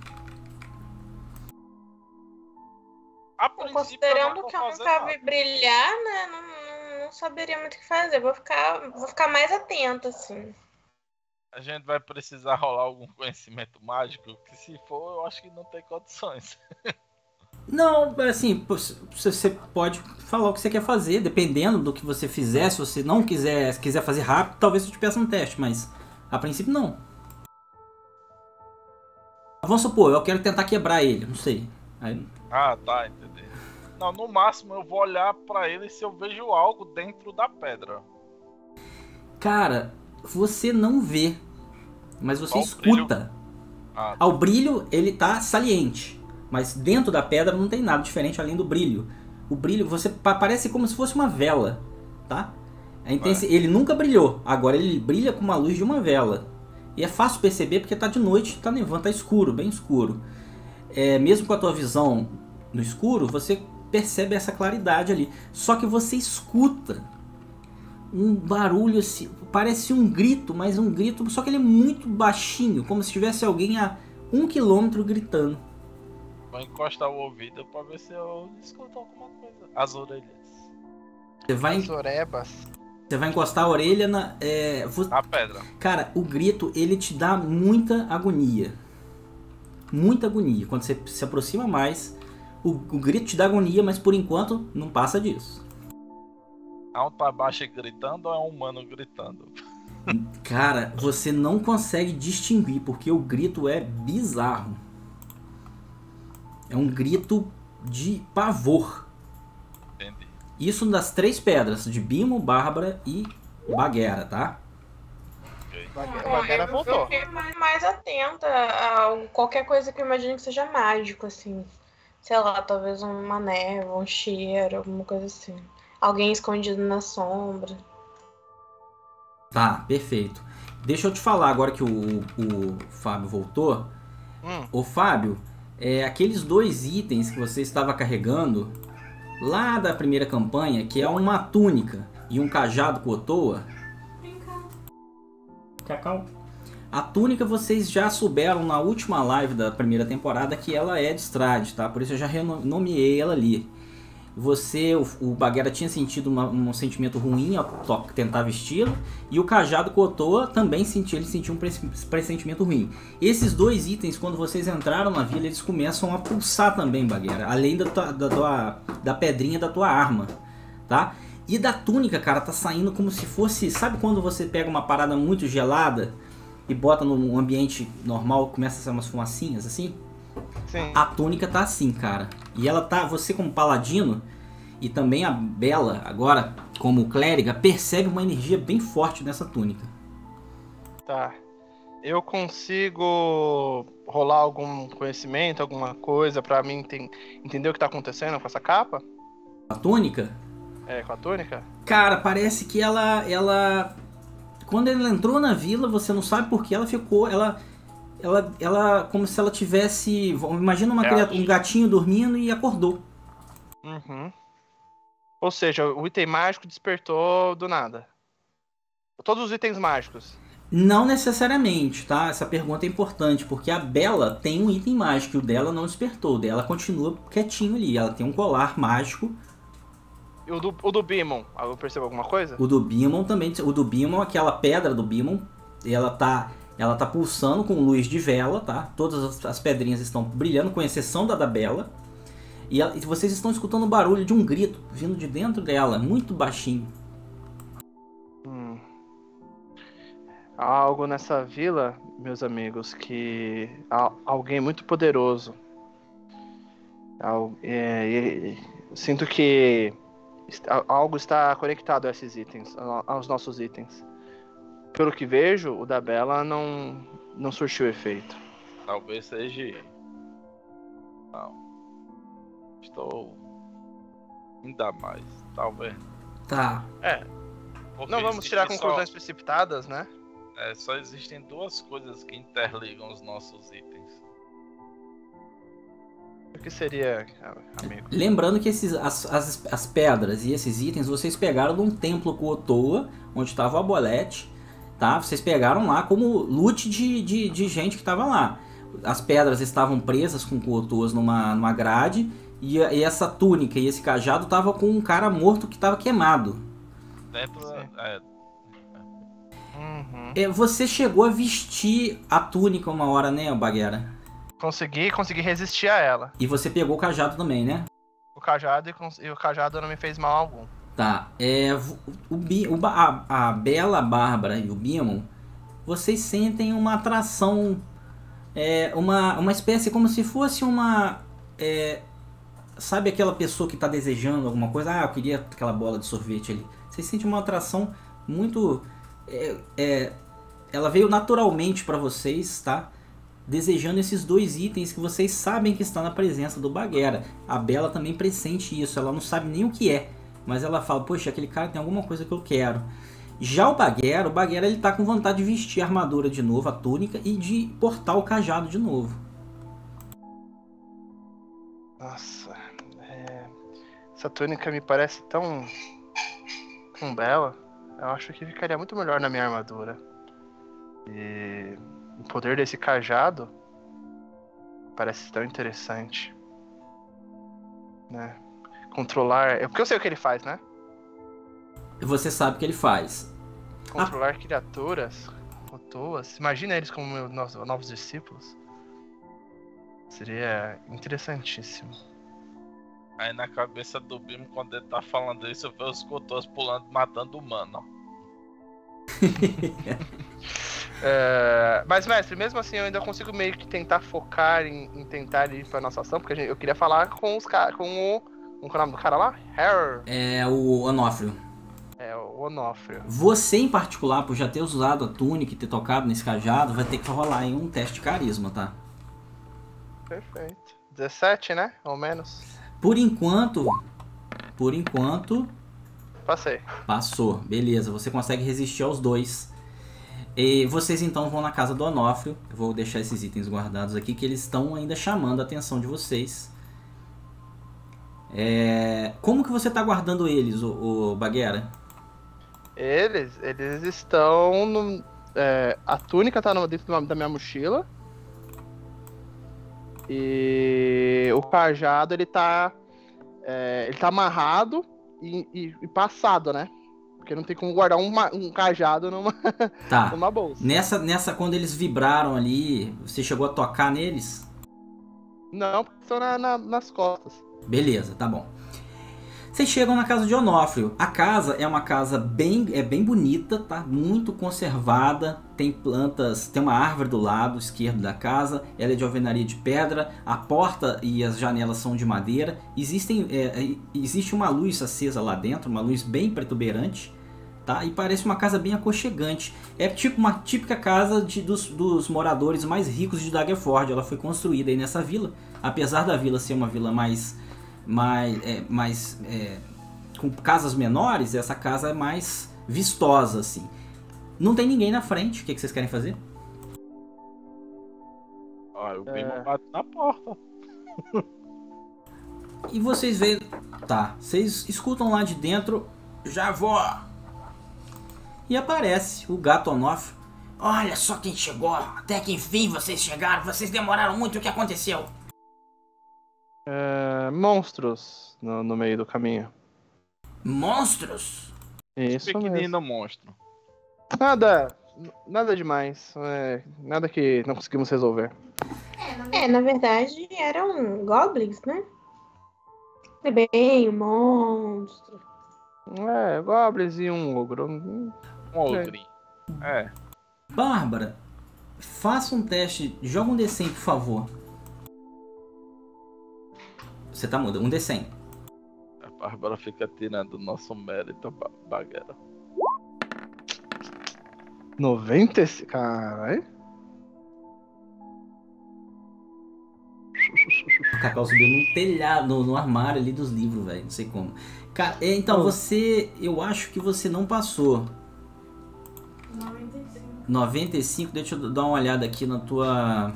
Considerando que eu nunca nada. vi brilhar, né? Não, não, não saberia muito o que fazer. Vou ficar, vou ficar mais atenta, assim. A gente vai precisar rolar algum conhecimento mágico, que se for, eu acho que não tem condições. *laughs* Não, assim, você pode falar o que você quer fazer, dependendo do que você fizer. Se você não quiser, se quiser fazer rápido, talvez eu te peça um teste, mas a princípio não. Vamos supor, eu quero tentar quebrar ele, não sei. Aí, Ah, tá, entendi. Não, no máximo eu vou olhar pra ele se eu vejo algo dentro da pedra. cara, você não vê, mas você Só o escuta. Ah, Ao brilho, ele tá saliente. Mas dentro da pedra não tem nada diferente além do brilho. O brilho, você pa- parece como se fosse uma vela, tá? A intensi- Ele nunca brilhou, agora ele brilha com uma luz de uma vela. E é fácil perceber porque tá de noite, tá nevando, tá escuro, bem escuro. É, mesmo com a tua visão no escuro, você percebe essa claridade ali. Só que você escuta um barulho assim, parece um grito, mas um grito, só que ele é muito baixinho, como se tivesse alguém a um quilômetro gritando. vou encostar o ouvido pra ver se eu escuto alguma coisa. As orelhas. Você vai, As orebas. você vai encostar a orelha na. é, vo- A pedra. cara, o grito ele te dá muita agonia. Muita agonia. Quando você se aproxima mais, o, o grito te dá agonia, mas por enquanto não passa disso. Há um tabaxi gritando ou é um humano gritando? Cara, você não consegue distinguir porque o grito é bizarro. É um grito de pavor. Entendi. Isso das três pedras, de Bimo, Bárbara e Baguera, tá? Baguera, É, Baguera eu- voltou. Eu fiquei mais, mais atenta a qualquer coisa que eu imagino que seja mágico, assim. Sei lá, talvez uma névoa, um cheiro, alguma coisa assim. Alguém escondido na sombra. Tá, perfeito. Deixa eu te falar agora que o, o Fábio voltou. Hum, Ô Fábio, é, aqueles dois itens que você estava carregando lá da primeira campanha, que é uma túnica e um cajado Kotoa. Cacau. A túnica vocês já souberam na última live da primeira temporada que ela é de Strade, tá? Por isso eu já renomeei ela ali. Você, o, o Baguera tinha sentido uma- um sentimento ruim ao tentar vesti-la, e o cajado Kotoa também sentiu, ele sentiu um press- pressentimento ruim. Esses dois itens, quando vocês entraram na vila, eles começam a pulsar também, Baguera. Além da, tua- da, tua- da pedrinha da tua arma, tá? E da túnica, cara, tá saindo como se fosse... Sabe quando você pega uma parada muito gelada e bota num ambiente normal, começa a sair umas fumacinhas assim? sim. A túnica tá assim, cara. E ela tá... Você como paladino e também a Bela, agora como clériga, percebe uma energia bem forte nessa túnica. Tá. Eu consigo rolar algum conhecimento, alguma coisa pra mim enten- entender o que tá acontecendo com essa capa? A túnica É, com a túnica? Cara, parece que ela, ela, quando ela entrou na vila, você não sabe por que ela ficou, ela, ela, ela, como se ela tivesse, imagina uma É. um gatinho dormindo e acordou. Uhum. Ou seja, o item mágico despertou do nada. Todos os itens mágicos. Não necessariamente, tá? Essa pergunta é importante porque a Bela tem um item mágico e o dela não despertou, o dela continua quietinho ali. Ela tem um colar mágico. O do, o do Beamon, Ah, eu percebo alguma coisa? O do Beamon também, o do Beamon, aquela pedra do Beamon, ela tá, ela tá pulsando com luz de vela, tá? Todas as, as pedrinhas estão brilhando, com exceção da da Bela. E, ela- e vocês estão escutando o barulho de um grito vindo de dentro dela, muito baixinho. Hum. Há algo nessa vila, meus amigos, que há alguém muito poderoso. Al- é, eu sinto que algo está conectado a esses itens, aos nossos itens. Pelo que vejo, o da Bela não, não surtiu efeito. Talvez seja. Não. Estou. Ainda mais. Talvez. Tá. Porque Não vamos tirar só- conclusões precipitadas, né? É, só existem duas coisas que interligam os nossos itens. O que seria, amigo? Lembrando que esses, as, as, as pedras e esses itens vocês pegaram de um templo com Otoa, onde estava o Abolete, tá? Vocês pegaram lá como loot de, de, de gente que estava lá. As pedras estavam presas com Kotoas numa, numa grade e, a- e essa túnica e esse cajado tava com um cara morto que estava queimado. Sim. É, Uhum. É, você chegou a vestir a túnica uma hora, né, Baguera? Consegui, consegui resistir a ela. E você pegou o cajado também, né? O cajado e, e o cajado não me fez mal algum. Tá, é, o, o a, a Bela Bárbara e o Bimon, vocês sentem uma atração, é, uma, uma espécie como se fosse uma, é, sabe aquela pessoa que está desejando alguma coisa, ah, eu queria aquela bola de sorvete ali. Vocês sentem uma atração muito, é, é, ela veio naturalmente para vocês, tá? Desejando esses dois itens que vocês sabem que está na presença do Baguera. A Bela também pressente isso, ela não sabe nem o que é. Mas ela fala, poxa, aquele cara tem alguma coisa que eu quero. Já o Baguera, o Baguera ele tá com vontade de vestir a armadura de novo, a túnica, e de portar o cajado de novo. Nossa, é, essa túnica me parece tão, tão bela. Eu acho que ficaria muito melhor na minha armadura. E o poder desse cajado parece tão interessante. Né? Controlar. é Porque eu sei o que ele faz, né? Você sabe o que ele faz. Controlar criaturas, rotoas. Imagina eles como meus novos, novos discípulos. Seria interessantíssimo. Aí na cabeça do Bimo, quando ele tá falando isso, eu vejo os cotos pulando, matando humano. *laughs* É, mas, mestre, mesmo assim eu ainda consigo meio que tentar focar em, em tentar ir pra nossa ação, porque gente- eu queria falar com os caras. com o. Como é o nome do cara lá? É o Onofrio. É o o Onofrio. Você em particular, por já ter usado a túnica e ter tocado nesse cajado, vai ter que rolar em um teste de carisma, tá? Perfeito. 17, né? Ou menos. Por enquanto, por enquanto, Passei. passou. Beleza, você consegue resistir aos dois. E vocês então vão na casa do Onofrio. Eu vou deixar esses itens guardados aqui que eles estão ainda chamando a atenção de vocês. É, Como que você tá guardando eles, o, o Baguera? Eles, eles estão no. é, a túnica tá no- dentro da- da minha mochila. E o cajado ele tá. é, ele tá amarrado e, e- e passado, né? Porque não tem como guardar uma- um cajado numa, *laughs* Tá. numa bolsa. Nessa, nessa, quando eles vibraram ali, você chegou a tocar neles? Não, porque estão na- na- nas costas. Beleza, tá bom. Vocês chegam na casa de Onofrio. A casa é uma casa bem, é bem bonita, tá? Muito conservada. Tem plantas, tem uma árvore do lado esquerdo da casa. Ela é de alvenaria de pedra. A porta e as janelas são de madeira. Existem, é, é, existe uma luz acesa lá dentro, uma luz bem protuberante, tá? E parece uma casa bem aconchegante. É tipo uma típica casa de, dos, dos moradores mais ricos de Daggerford. Ela foi construída aí nessa vila. Apesar da vila ser uma vila mais mais, é, mais é, com casas menores, essa casa é mais vistosa assim. Não tem ninguém na frente. O que, que vocês querem fazer? Ah, o É. Bate na porta. E vocês veem, tá? Vocês escutam lá de dentro, já vou. E aparece o gato Onofre. Olha só quem chegou! Até que enfim vocês chegaram. Vocês demoraram muito. O que aconteceu? É, monstros no, no meio do caminho. Monstros? Isso mesmo. Pequenino monstro. Nada, nada demais. é, nada que não conseguimos resolver. É, na verdade eram goblins, né? É bem, um monstro. É, goblins e um ogro. Um ogrinho. É. Bárbara, faça um teste. Joga um D100, por favor. Você tá muda. Um D100. A Bárbara fica tirando o nosso mérito, ba- bagueira. 90. Caralho. O Cacau subiu no telhado, no, no armário ali dos livros, velho. Não sei como. Cara, é, então você. Eu acho que você não passou. 95, deixa eu dar uma olhada aqui na tua.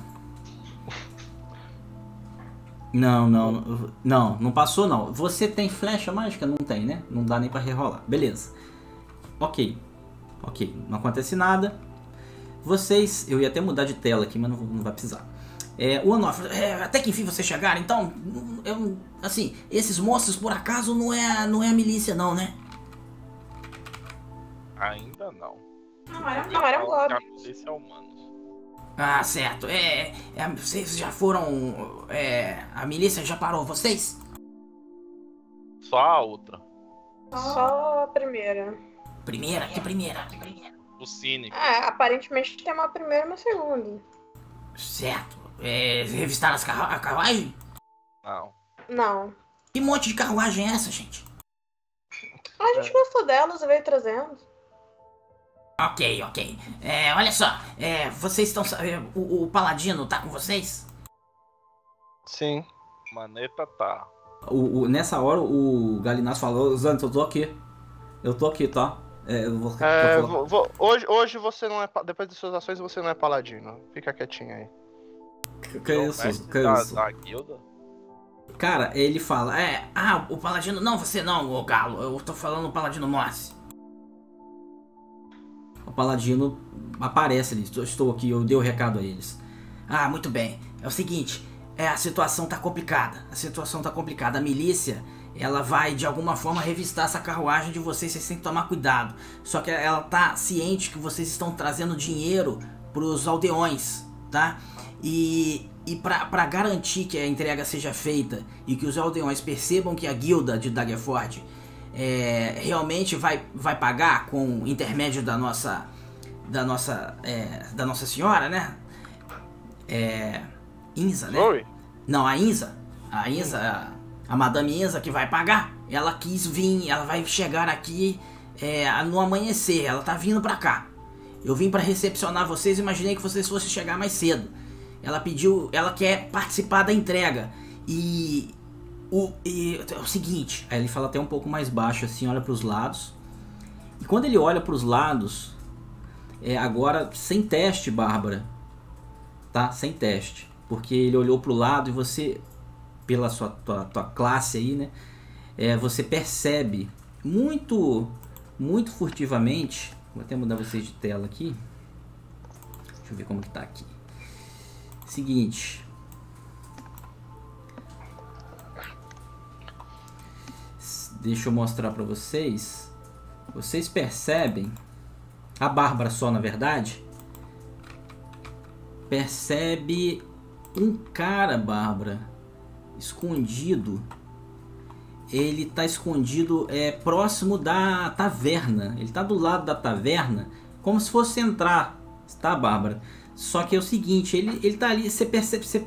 Não, não, não, não passou não. Você tem flecha mágica? Não tem, né? Não dá nem pra rerolar. Beleza. Ok. Ok, não acontece nada. Vocês, eu ia até mudar de tela aqui, mas não, não vai precisar. É, o Onofre, é, até que enfim vocês chegaram, então, eu, assim, esses monstros por acaso não é, não é a milícia não, né? Ainda não. Não, era, não, era um goblin. a polícia é humanos. Ah, certo. É, é, vocês já foram. É, a milícia já parou vocês? Só a outra. Só a primeira. Primeira? Que primeira? Que primeira? O cínico. É, aparentemente tem uma primeira e uma segunda. Certo. É, revistaram as carru a carruagem? Não. Não. Que monte de carruagem é essa, gente? A gente gostou delas e veio trazendo. Ok, ok. É, olha só. É, vocês estão. sa- é, o, o paladino tá com vocês? Sim. Maneta tá. O, o- nessa hora o Galinas falou, Zantos, eu tô aqui. Eu tô aqui, tá? É, eu vou, É, vou falar- vo- vo- hoje, hoje você não é. Depois das suas ações, você não é paladino. Fica quietinho aí. Que, que isso? Que da, isso? da guilda. Cara, ele fala, é, ah, o paladino, não, você não, o galo, eu tô falando o paladino Morse. O paladino aparece ali, estou, aqui, eu dei o recado a eles. Ah, muito bem, é o seguinte, é, a situação tá complicada, a situação tá complicada, a milícia, ela vai de alguma forma revistar essa carruagem de vocês, vocês têm que tomar cuidado. Só que ela tá ciente que vocês estão trazendo dinheiro pros aldeões, tá? E, e para garantir que a entrega seja feita e que os aldeões percebam que a guilda de Daggerford é, realmente vai, vai pagar com o intermédio da nossa da nossa é, da nossa senhora, né? É, Inza, né? Oi? Não, a Inza. A Inza, a Madame Inza que vai pagar. Ela quis vir, ela vai chegar aqui é, no amanhecer, ela tá vindo pra cá. Eu vim pra recepcionar vocês, imaginei que vocês fossem chegar mais cedo. Ela pediu, ela quer participar da entrega. E o, e, é o seguinte, aí ele fala até um pouco mais baixo assim, olha pros lados. E quando ele olha pros lados, é agora sem teste, Bárbara. Tá? Sem teste. Porque ele olhou pro lado e você, pela sua tua, tua classe aí, né? É, você percebe muito, muito furtivamente. Vou até mudar vocês de tela aqui. Deixa eu ver como que tá aqui. Seguinte. Deixa eu mostrar para vocês. Vocês percebem a Bárbara só, na verdade, percebe um cara, Bárbara, escondido. Ele tá escondido é próximo da taverna. Ele tá do lado da taverna, como se fosse entrar, tá, Bárbara? Só que é o seguinte, ele, ele tá ali, você percebe, você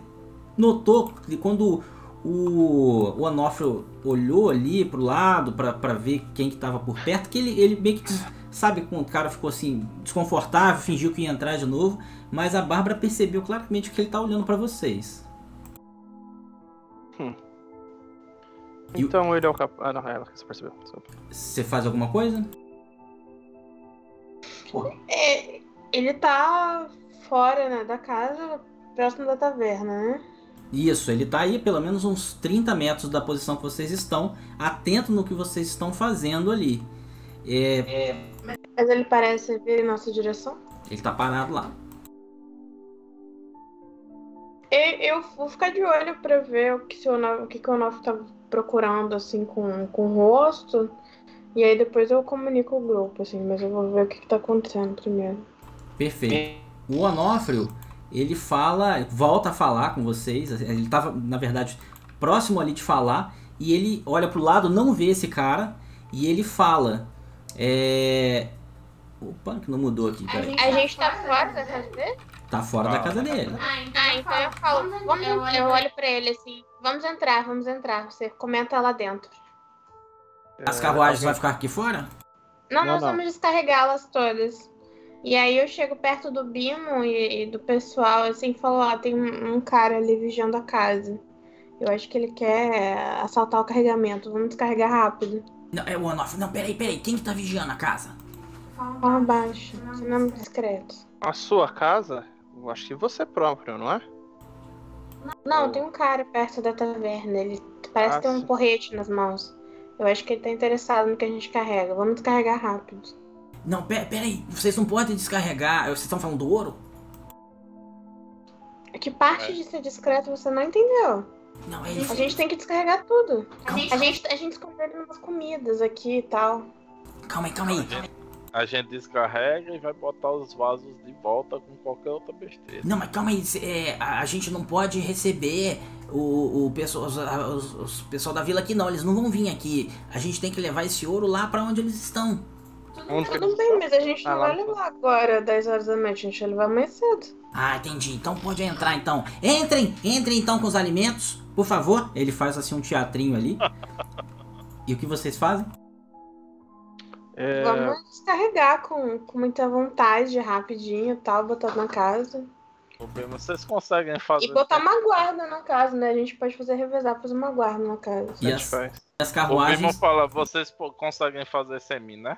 notou que quando o, o Onofrio olhou ali pro lado para ver quem que tava por perto, que ele, ele meio que Sabe quando o cara ficou assim desconfortável, fingiu que ia entrar de novo, mas a Bárbara percebeu claramente que ele tá olhando para vocês. Hum. Então ele é o cap... Ah, não, ela você percebeu. Você faz alguma coisa? É, ele tá fora, né, da casa, próximo da taverna, né? Isso, ele tá aí pelo menos uns 30 metros da posição que vocês estão, atento no que vocês estão fazendo ali. É... Mas ele parece vir em nossa direção? Ele tá parado lá. Eu vou ficar de olho pra ver o que, se o, que, que o Onofre tá procurando, assim, com, com o rosto. E aí depois eu comunico o grupo, assim, mas eu vou ver o que, que tá acontecendo primeiro. Perfeito. O Onofrio, ele fala, volta a falar com vocês. Ele tava, na verdade, próximo ali de falar. E ele olha pro lado, não vê esse cara. E ele fala: é. Opa, que não mudou aqui. Peraí. A gente tá fora da casa dele? Tá fora ah, da casa dele. Ah, então, ah, então eu falo, vamos, eu, eu olho pra ele assim, vamos entrar, vamos entrar. Você comenta lá dentro. As carruagens é, vão ficar aqui fora? Não, não nós não. vamos descarregá-las todas. E aí eu chego perto do Bimo e, e do pessoal, assim, falo, ó, tem um, um cara ali vigiando a casa. Eu acho que ele quer assaltar o carregamento. Vamos descarregar rápido. Não, é o on-off. Não, peraí, peraí. Quem que tá vigiando a casa? Fala abaixo. Nome discreto. A sua casa? Eu acho que você próprio, não é? Não, tem um cara perto da taverna. Ele parece ah, ter um porrete nas mãos. Eu acho que ele tá interessado no que a gente carrega. Vamos descarregar rápido. Não, pera, peraí. Vocês não podem descarregar. Vocês estão falando do ouro? É que parte é. de ser discreto você não entendeu. Não, é isso. A gente tem que descarregar tudo. A gente, a gente, a gente escondeu umas comidas aqui e tal. Calma aí, calma aí. A gente, a gente descarrega e vai botar os vasos de volta com qualquer outra besteira. Não, mas calma aí. É, a, a, gente não pode receber o, o pessoal, os, os, os, pessoal da vila aqui, não. Eles não vão vir aqui. A gente tem que levar esse ouro lá para onde eles estão. Tudo, tudo bem, mas a gente não vai levar agora 10 horas da noite. A gente vai levar mais cedo. Ah, entendi. Então pode entrar, então. Entrem, entrem então com os alimentos. Por favor, ele faz assim um teatrinho ali. *laughs* e o que vocês fazem? É... Vamos descarregar com, com muita vontade, rapidinho e tal, botar na casa. Vocês conseguem fazer. E botar uma guarda na casa, né? A gente pode fazer revezar, fazer uma guarda na casa. E as, as carruagens. O fala, vocês conseguem fazer semi, né?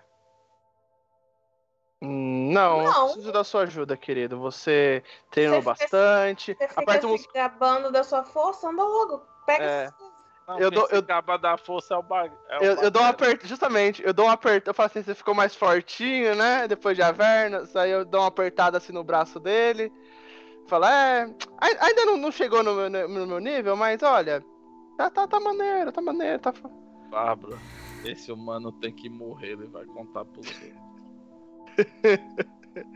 Não, não, preciso da sua ajuda, querido. Você treinou você bastante. Você aperta um... gabando da sua força, anda logo. Pega é. Não, eu dou, eu gaba da força é o bag. É eu, eu dou um aperto, justamente, eu dou um aperto, eu falo assim, você ficou mais fortinho, né? Depois de Averna, aí eu dou uma apertada assim no braço dele. Fala, é. Ainda não, não chegou no meu, no meu nível, mas olha, tá, tá, tá maneiro, tá maneiro, tá. Bárbara, esse humano tem que morrer, ele vai contar por você.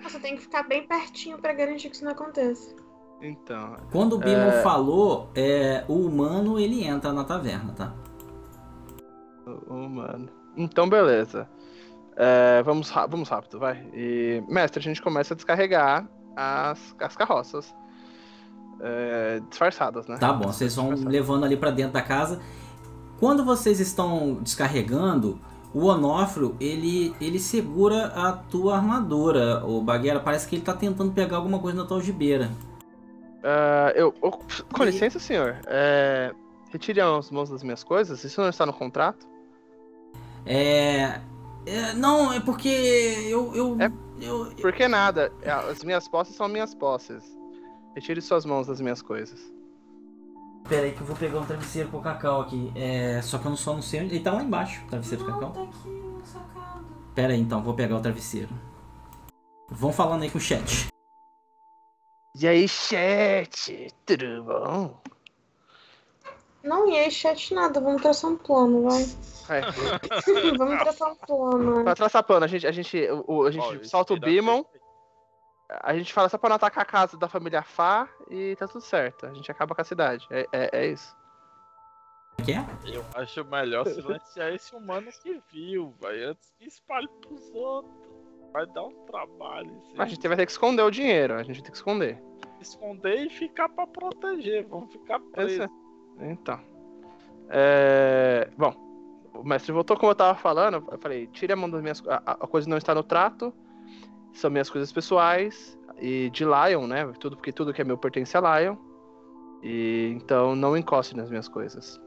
Você tem que ficar bem pertinho para garantir que isso não aconteça. Então. Quando o Bimon é... falou, é, o humano ele entra na taverna, tá? O humano. Então, beleza. É, vamos, vamos rápido, vai. E, mestre, a gente começa a descarregar as, as carroças. É, disfarçadas, né? Tá bom, vocês vão levando ali para dentro da casa. Quando vocês estão descarregando, o Onofrio, ele, ele segura a tua armadura, o Baguera. Parece que ele tá tentando pegar alguma coisa na tua algibeira. Ah, eu, eu- com licença, senhor. É, retire as mãos das minhas coisas. Isso não está no contrato? É. é, não, é porque eu. eu, É- eu, Por que nada? As minhas posses são minhas posses. Retire suas mãos das minhas coisas. Pera aí que eu vou pegar um travesseiro pro Cacau aqui. É, só que eu não só não sei onde. Ele tá lá embaixo, o travesseiro do Não, Cacau. tá aqui sacado. Pera aí então, vou pegar o travesseiro. Vão falando aí com o chat. E aí, chat? Tudo bom? Não, e aí, chat nada. Vamos traçar um plano, vai. É, *laughs* Vamos traçar um plano. pra traçar plano, a gente, a gente, o- a gente Ó, solta o Beamon, a gente fala só pra não atacar a casa da família Fá e tá tudo certo. A gente acaba com a cidade. É, é, é isso. Que é? Eu acho melhor silenciar esse humano que viu, velho. Antes que espalhe pros outros. Vai dar um trabalho. assim. A gente vai ter que esconder o dinheiro, a gente vai ter que esconder. esconder e ficar pra proteger. Vamos ficar Esse- presos. Então. É, Bom, o mestre voltou como eu tava falando. Eu falei, tire a mão das minhas coisas. A, a coisa não está no trato. São minhas coisas pessoais. E de Lion, né? Tudo, porque tudo que é meu pertence a Lion. E então não encoste nas minhas coisas.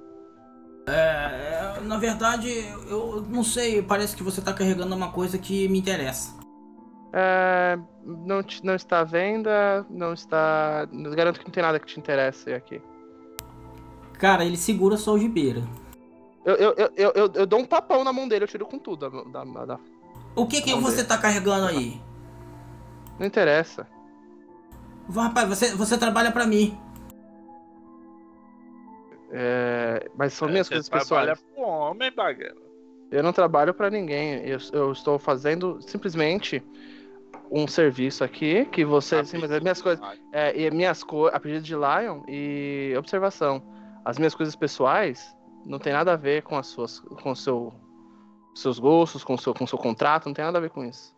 É, na verdade, eu não sei, parece que você tá carregando uma coisa que me interessa. É, não, te- não está à venda, não está. Garanto que não tem nada que te interesse aqui. Cara, ele segura sua algibeira. Eu, eu, eu, eu, eu, dou um tapão na mão dele, eu tiro com tudo. Da, da- da- O que que você tá carregando aí? Não interessa. Vá, Rapaz, você, você trabalha pra mim. É, mas são minhas Você coisas trabalha pessoais. pro homem, bagueira. Eu não trabalho pra ninguém. Eu, eu estou fazendo simplesmente um serviço aqui que você. Sim, mas as minhas coisas. É, e minhas coisas. A pedido de Lion e observação. As minhas coisas pessoais não tem nada a ver com as suas. com seu. seus gostos, com seu, com o seu contrato, não tem nada a ver com isso.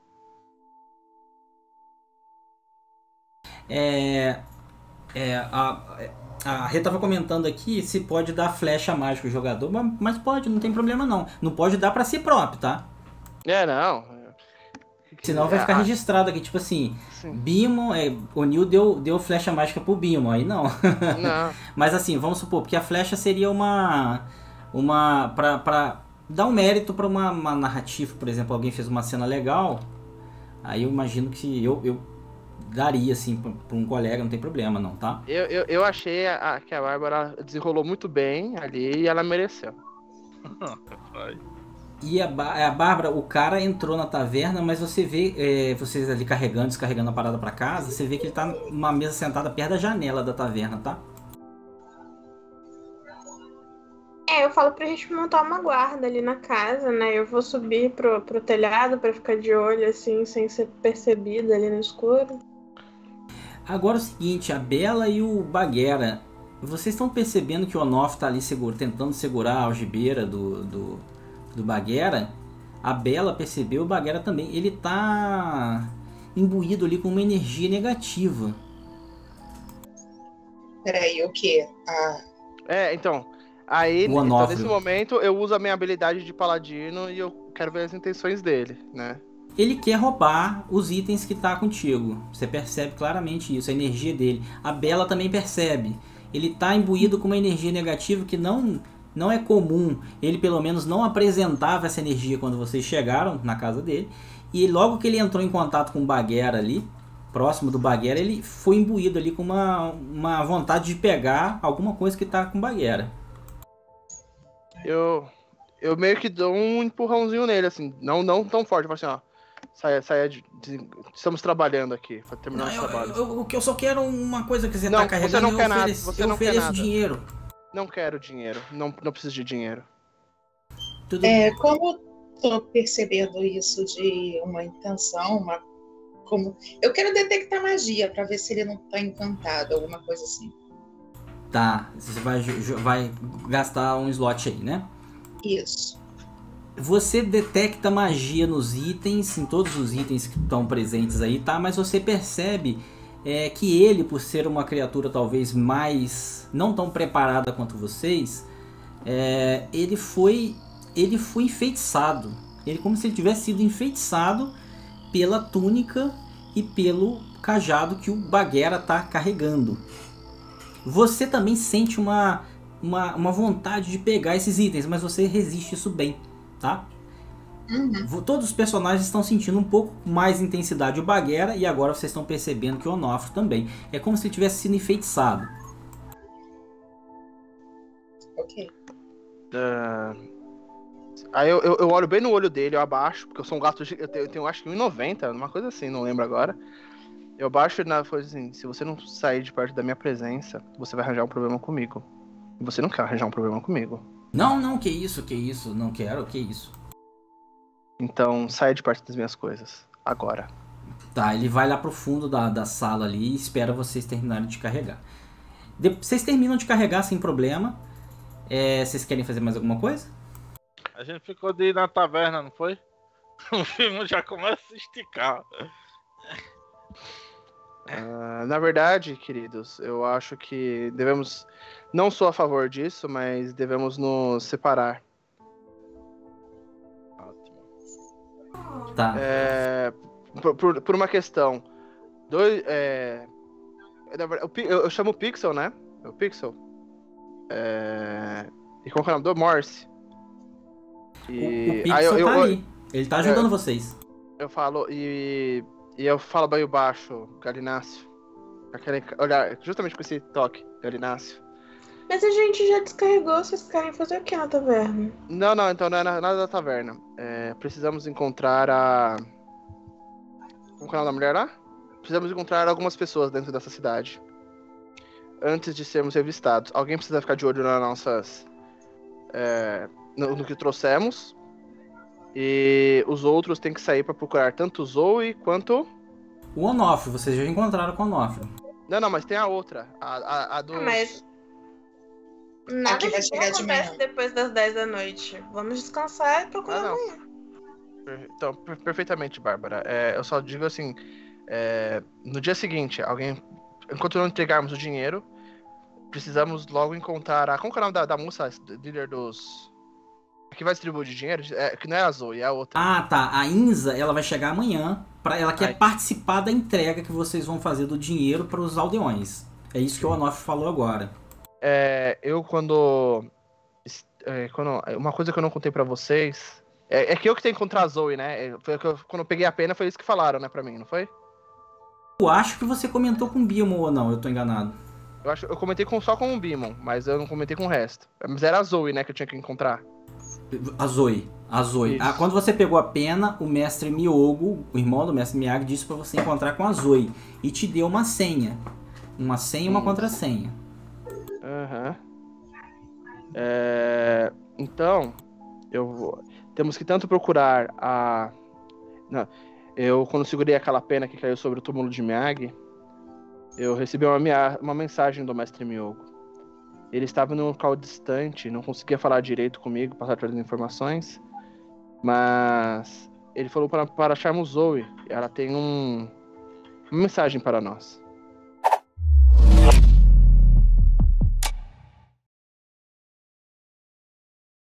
É. É. A, a Rê tava comentando aqui se pode dar flecha mágica ao jogador, mas, pode, não tem problema não. Não pode dar pra si próprio, tá? É, não. Senão vai ficar Ah, registrado aqui, tipo assim, sim. Bimo, é, o Nil deu, deu flecha mágica pro Bimo, aí não. Não. *laughs* Mas assim, vamos supor, porque a flecha seria uma. Uma. Pra, pra dar um mérito pra uma, uma narrativa, por exemplo, alguém fez uma cena legal. Aí eu imagino que eu, eu daria, assim, pra, pra um colega, não tem problema não, tá? Eu, eu, eu achei a- a- que a Bárbara desenrolou muito bem ali e ela mereceu. E a, a Bárbara, o cara entrou na taverna, mas você vê é, vocês ali carregando, descarregando a parada pra casa, você vê que ele tá numa mesa sentada perto da janela da taverna, tá? É, eu falo pra gente montar uma guarda ali na casa, né? Eu vou subir pro, pro telhado pra ficar de olho, assim, sem ser percebida ali no escuro. Agora é o seguinte, a Bela e o Baguera, vocês estão percebendo que o Onof tá ali seguro, tentando segurar a algibeira do, do, do Baguera? A Bela percebeu, o Baguera também. Ele tá imbuído ali com uma energia negativa. Peraí, o quê? Ah, É, então. Aí, então, nesse momento, eu uso a minha habilidade de paladino e eu quero ver as intenções dele, né? Ele quer roubar os itens que tá contigo. Você percebe claramente isso, a energia dele. A Bela também percebe. Ele tá imbuído com uma energia negativa que não não é comum. Ele pelo menos não apresentava essa energia quando vocês chegaram na casa dele. E logo que ele entrou em contato com o Baguera ali, próximo do Baguera, ele foi imbuído ali com uma, uma vontade de pegar alguma coisa que tá com o Baguera. Eu, eu meio que dou um empurrãozinho nele, assim. Não, não tão forte, mas assim, ó. Saia, saia de, de- Estamos trabalhando aqui pra terminar Não, os eu, trabalhos. eu, eu- eu só quero uma coisa que você Não, tá você carregando. não eu quer nada, ofereço, você eu não quer ofereço nada. dinheiro. Não quero dinheiro. Não, não preciso de dinheiro. Tudo é, como tô percebendo isso de uma intenção, uma. Como... Eu quero detectar magia pra ver se ele não tá encantado, alguma coisa assim. Tá, você vai, vai gastar um slot aí, né? Isso. Você detecta magia nos itens, em todos os itens que estão presentes aí, tá? Mas você percebe é, que ele, por ser uma criatura talvez mais não tão preparada quanto vocês, é, ele foi ele foi enfeitiçado. Ele como se ele tivesse sido enfeitiçado pela túnica e pelo cajado que o Bagheera tá carregando. Você também sente uma, uma, uma vontade de pegar esses itens, mas você resiste isso bem, tá? Uhum. Todos os personagens estão sentindo um pouco mais intensidade o Bagheera e agora vocês estão percebendo que o Onofre também. É como se ele tivesse sido enfeitiçado. Ok. Ah, Aí eu, eu, eu olho bem no olho dele, eu abaixo, porque eu sou um gato, eu tenho, eu tenho acho que 1,90, uma coisa assim, não lembro agora. Eu baixo na coisa assim, se você não sair de perto da minha presença, você vai arranjar um problema comigo. E você não quer arranjar um problema comigo. Não, não, que isso, que isso, não quero, que isso. Então saia de perto das minhas coisas. Agora. Tá, ele vai lá pro fundo da, da sala ali e espera vocês terminarem de carregar. De- vocês terminam de carregar sem problema. É, vocês querem fazer mais alguma coisa? A gente ficou de ir na taverna, não foi? *laughs* O filme já começa a se esticar. Ah, na verdade, queridos, eu acho que devemos. Não sou a favor disso, mas devemos nos separar. Ótimo. Tá. É, por, por- por uma questão. Dois, é, o eu, eu chamo o Pixel, né? É o Pixel. É, e qual que é o nome do Morse? O, E, o Pixel aí eu, tá eu, eu, ali. Ele tá ajudando vocês. eu falo e, e eu falo bem baixo, Galinácio. Com Aquele olhar, justamente com esse toque, Galinácio. Mas a gente já descarregou, vocês querem fazer o que na taverna? Não, não, então não é na- nada da taverna. É, precisamos encontrar a. Como é o nome da mulher lá? Precisamos encontrar algumas pessoas dentro dessa cidade. Antes de sermos revistados. Alguém precisa ficar de olho nas nossas. é, no, no que trouxemos. E os outros têm que sair pra procurar tanto Zoe quanto. O Onofre, vocês já encontraram com o Onofre. Não, não, mas tem a outra. A, a, a do. Ah, mas. Nada Aqui vai chegar de acontece manhã. depois das 10 da noite. Vamos descansar e procurar Ah, amanhã. Então, per- perfeitamente, Bárbara. É, eu só digo assim: é, no dia seguinte, alguém. Enquanto não entregarmos o dinheiro, precisamos logo encontrar a. Como que é o nome da, da moça, líder dos. Que vai distribuir de dinheiro? É, que não é a Zoe, é a outra. Ah, tá. A Inza, ela vai chegar amanhã. Pra, ela quer Ai. participar da entrega que vocês vão fazer do dinheiro para os aldeões. É isso que o Onofre falou agora. É, eu quando. é, quando- Uma coisa que eu não contei pra vocês. É, é que eu que tenho que encontrar a Zoe, né? É, foi eu- quando eu peguei a pena, foi isso que falaram, né, pra mim, não foi? Eu acho que você comentou com o Bilmo ou não, eu tô enganado. Eu, acho, eu comentei com, só com o Beamon, mas eu não comentei com o resto. Mas era a Zoe, né, que eu tinha que encontrar. A Zoe. A Zoe. Ah, quando você pegou a pena, o mestre Miogo, o irmão do mestre Miyagi, disse pra você encontrar com a Zoe. E te deu uma senha. Uma senha e uma Hum. contrassenha. Aham. É, então, eu vou. Temos que tanto procurar a. Não, eu, quando segurei aquela pena que caiu sobre o túmulo de Miyagi, eu recebi uma, uma mensagem do mestre Miyoko. Ele estava num local distante, não conseguia falar direito comigo, passar todas as informações, mas ele falou para, para acharmos Zoe. Ela tem um, uma mensagem para nós.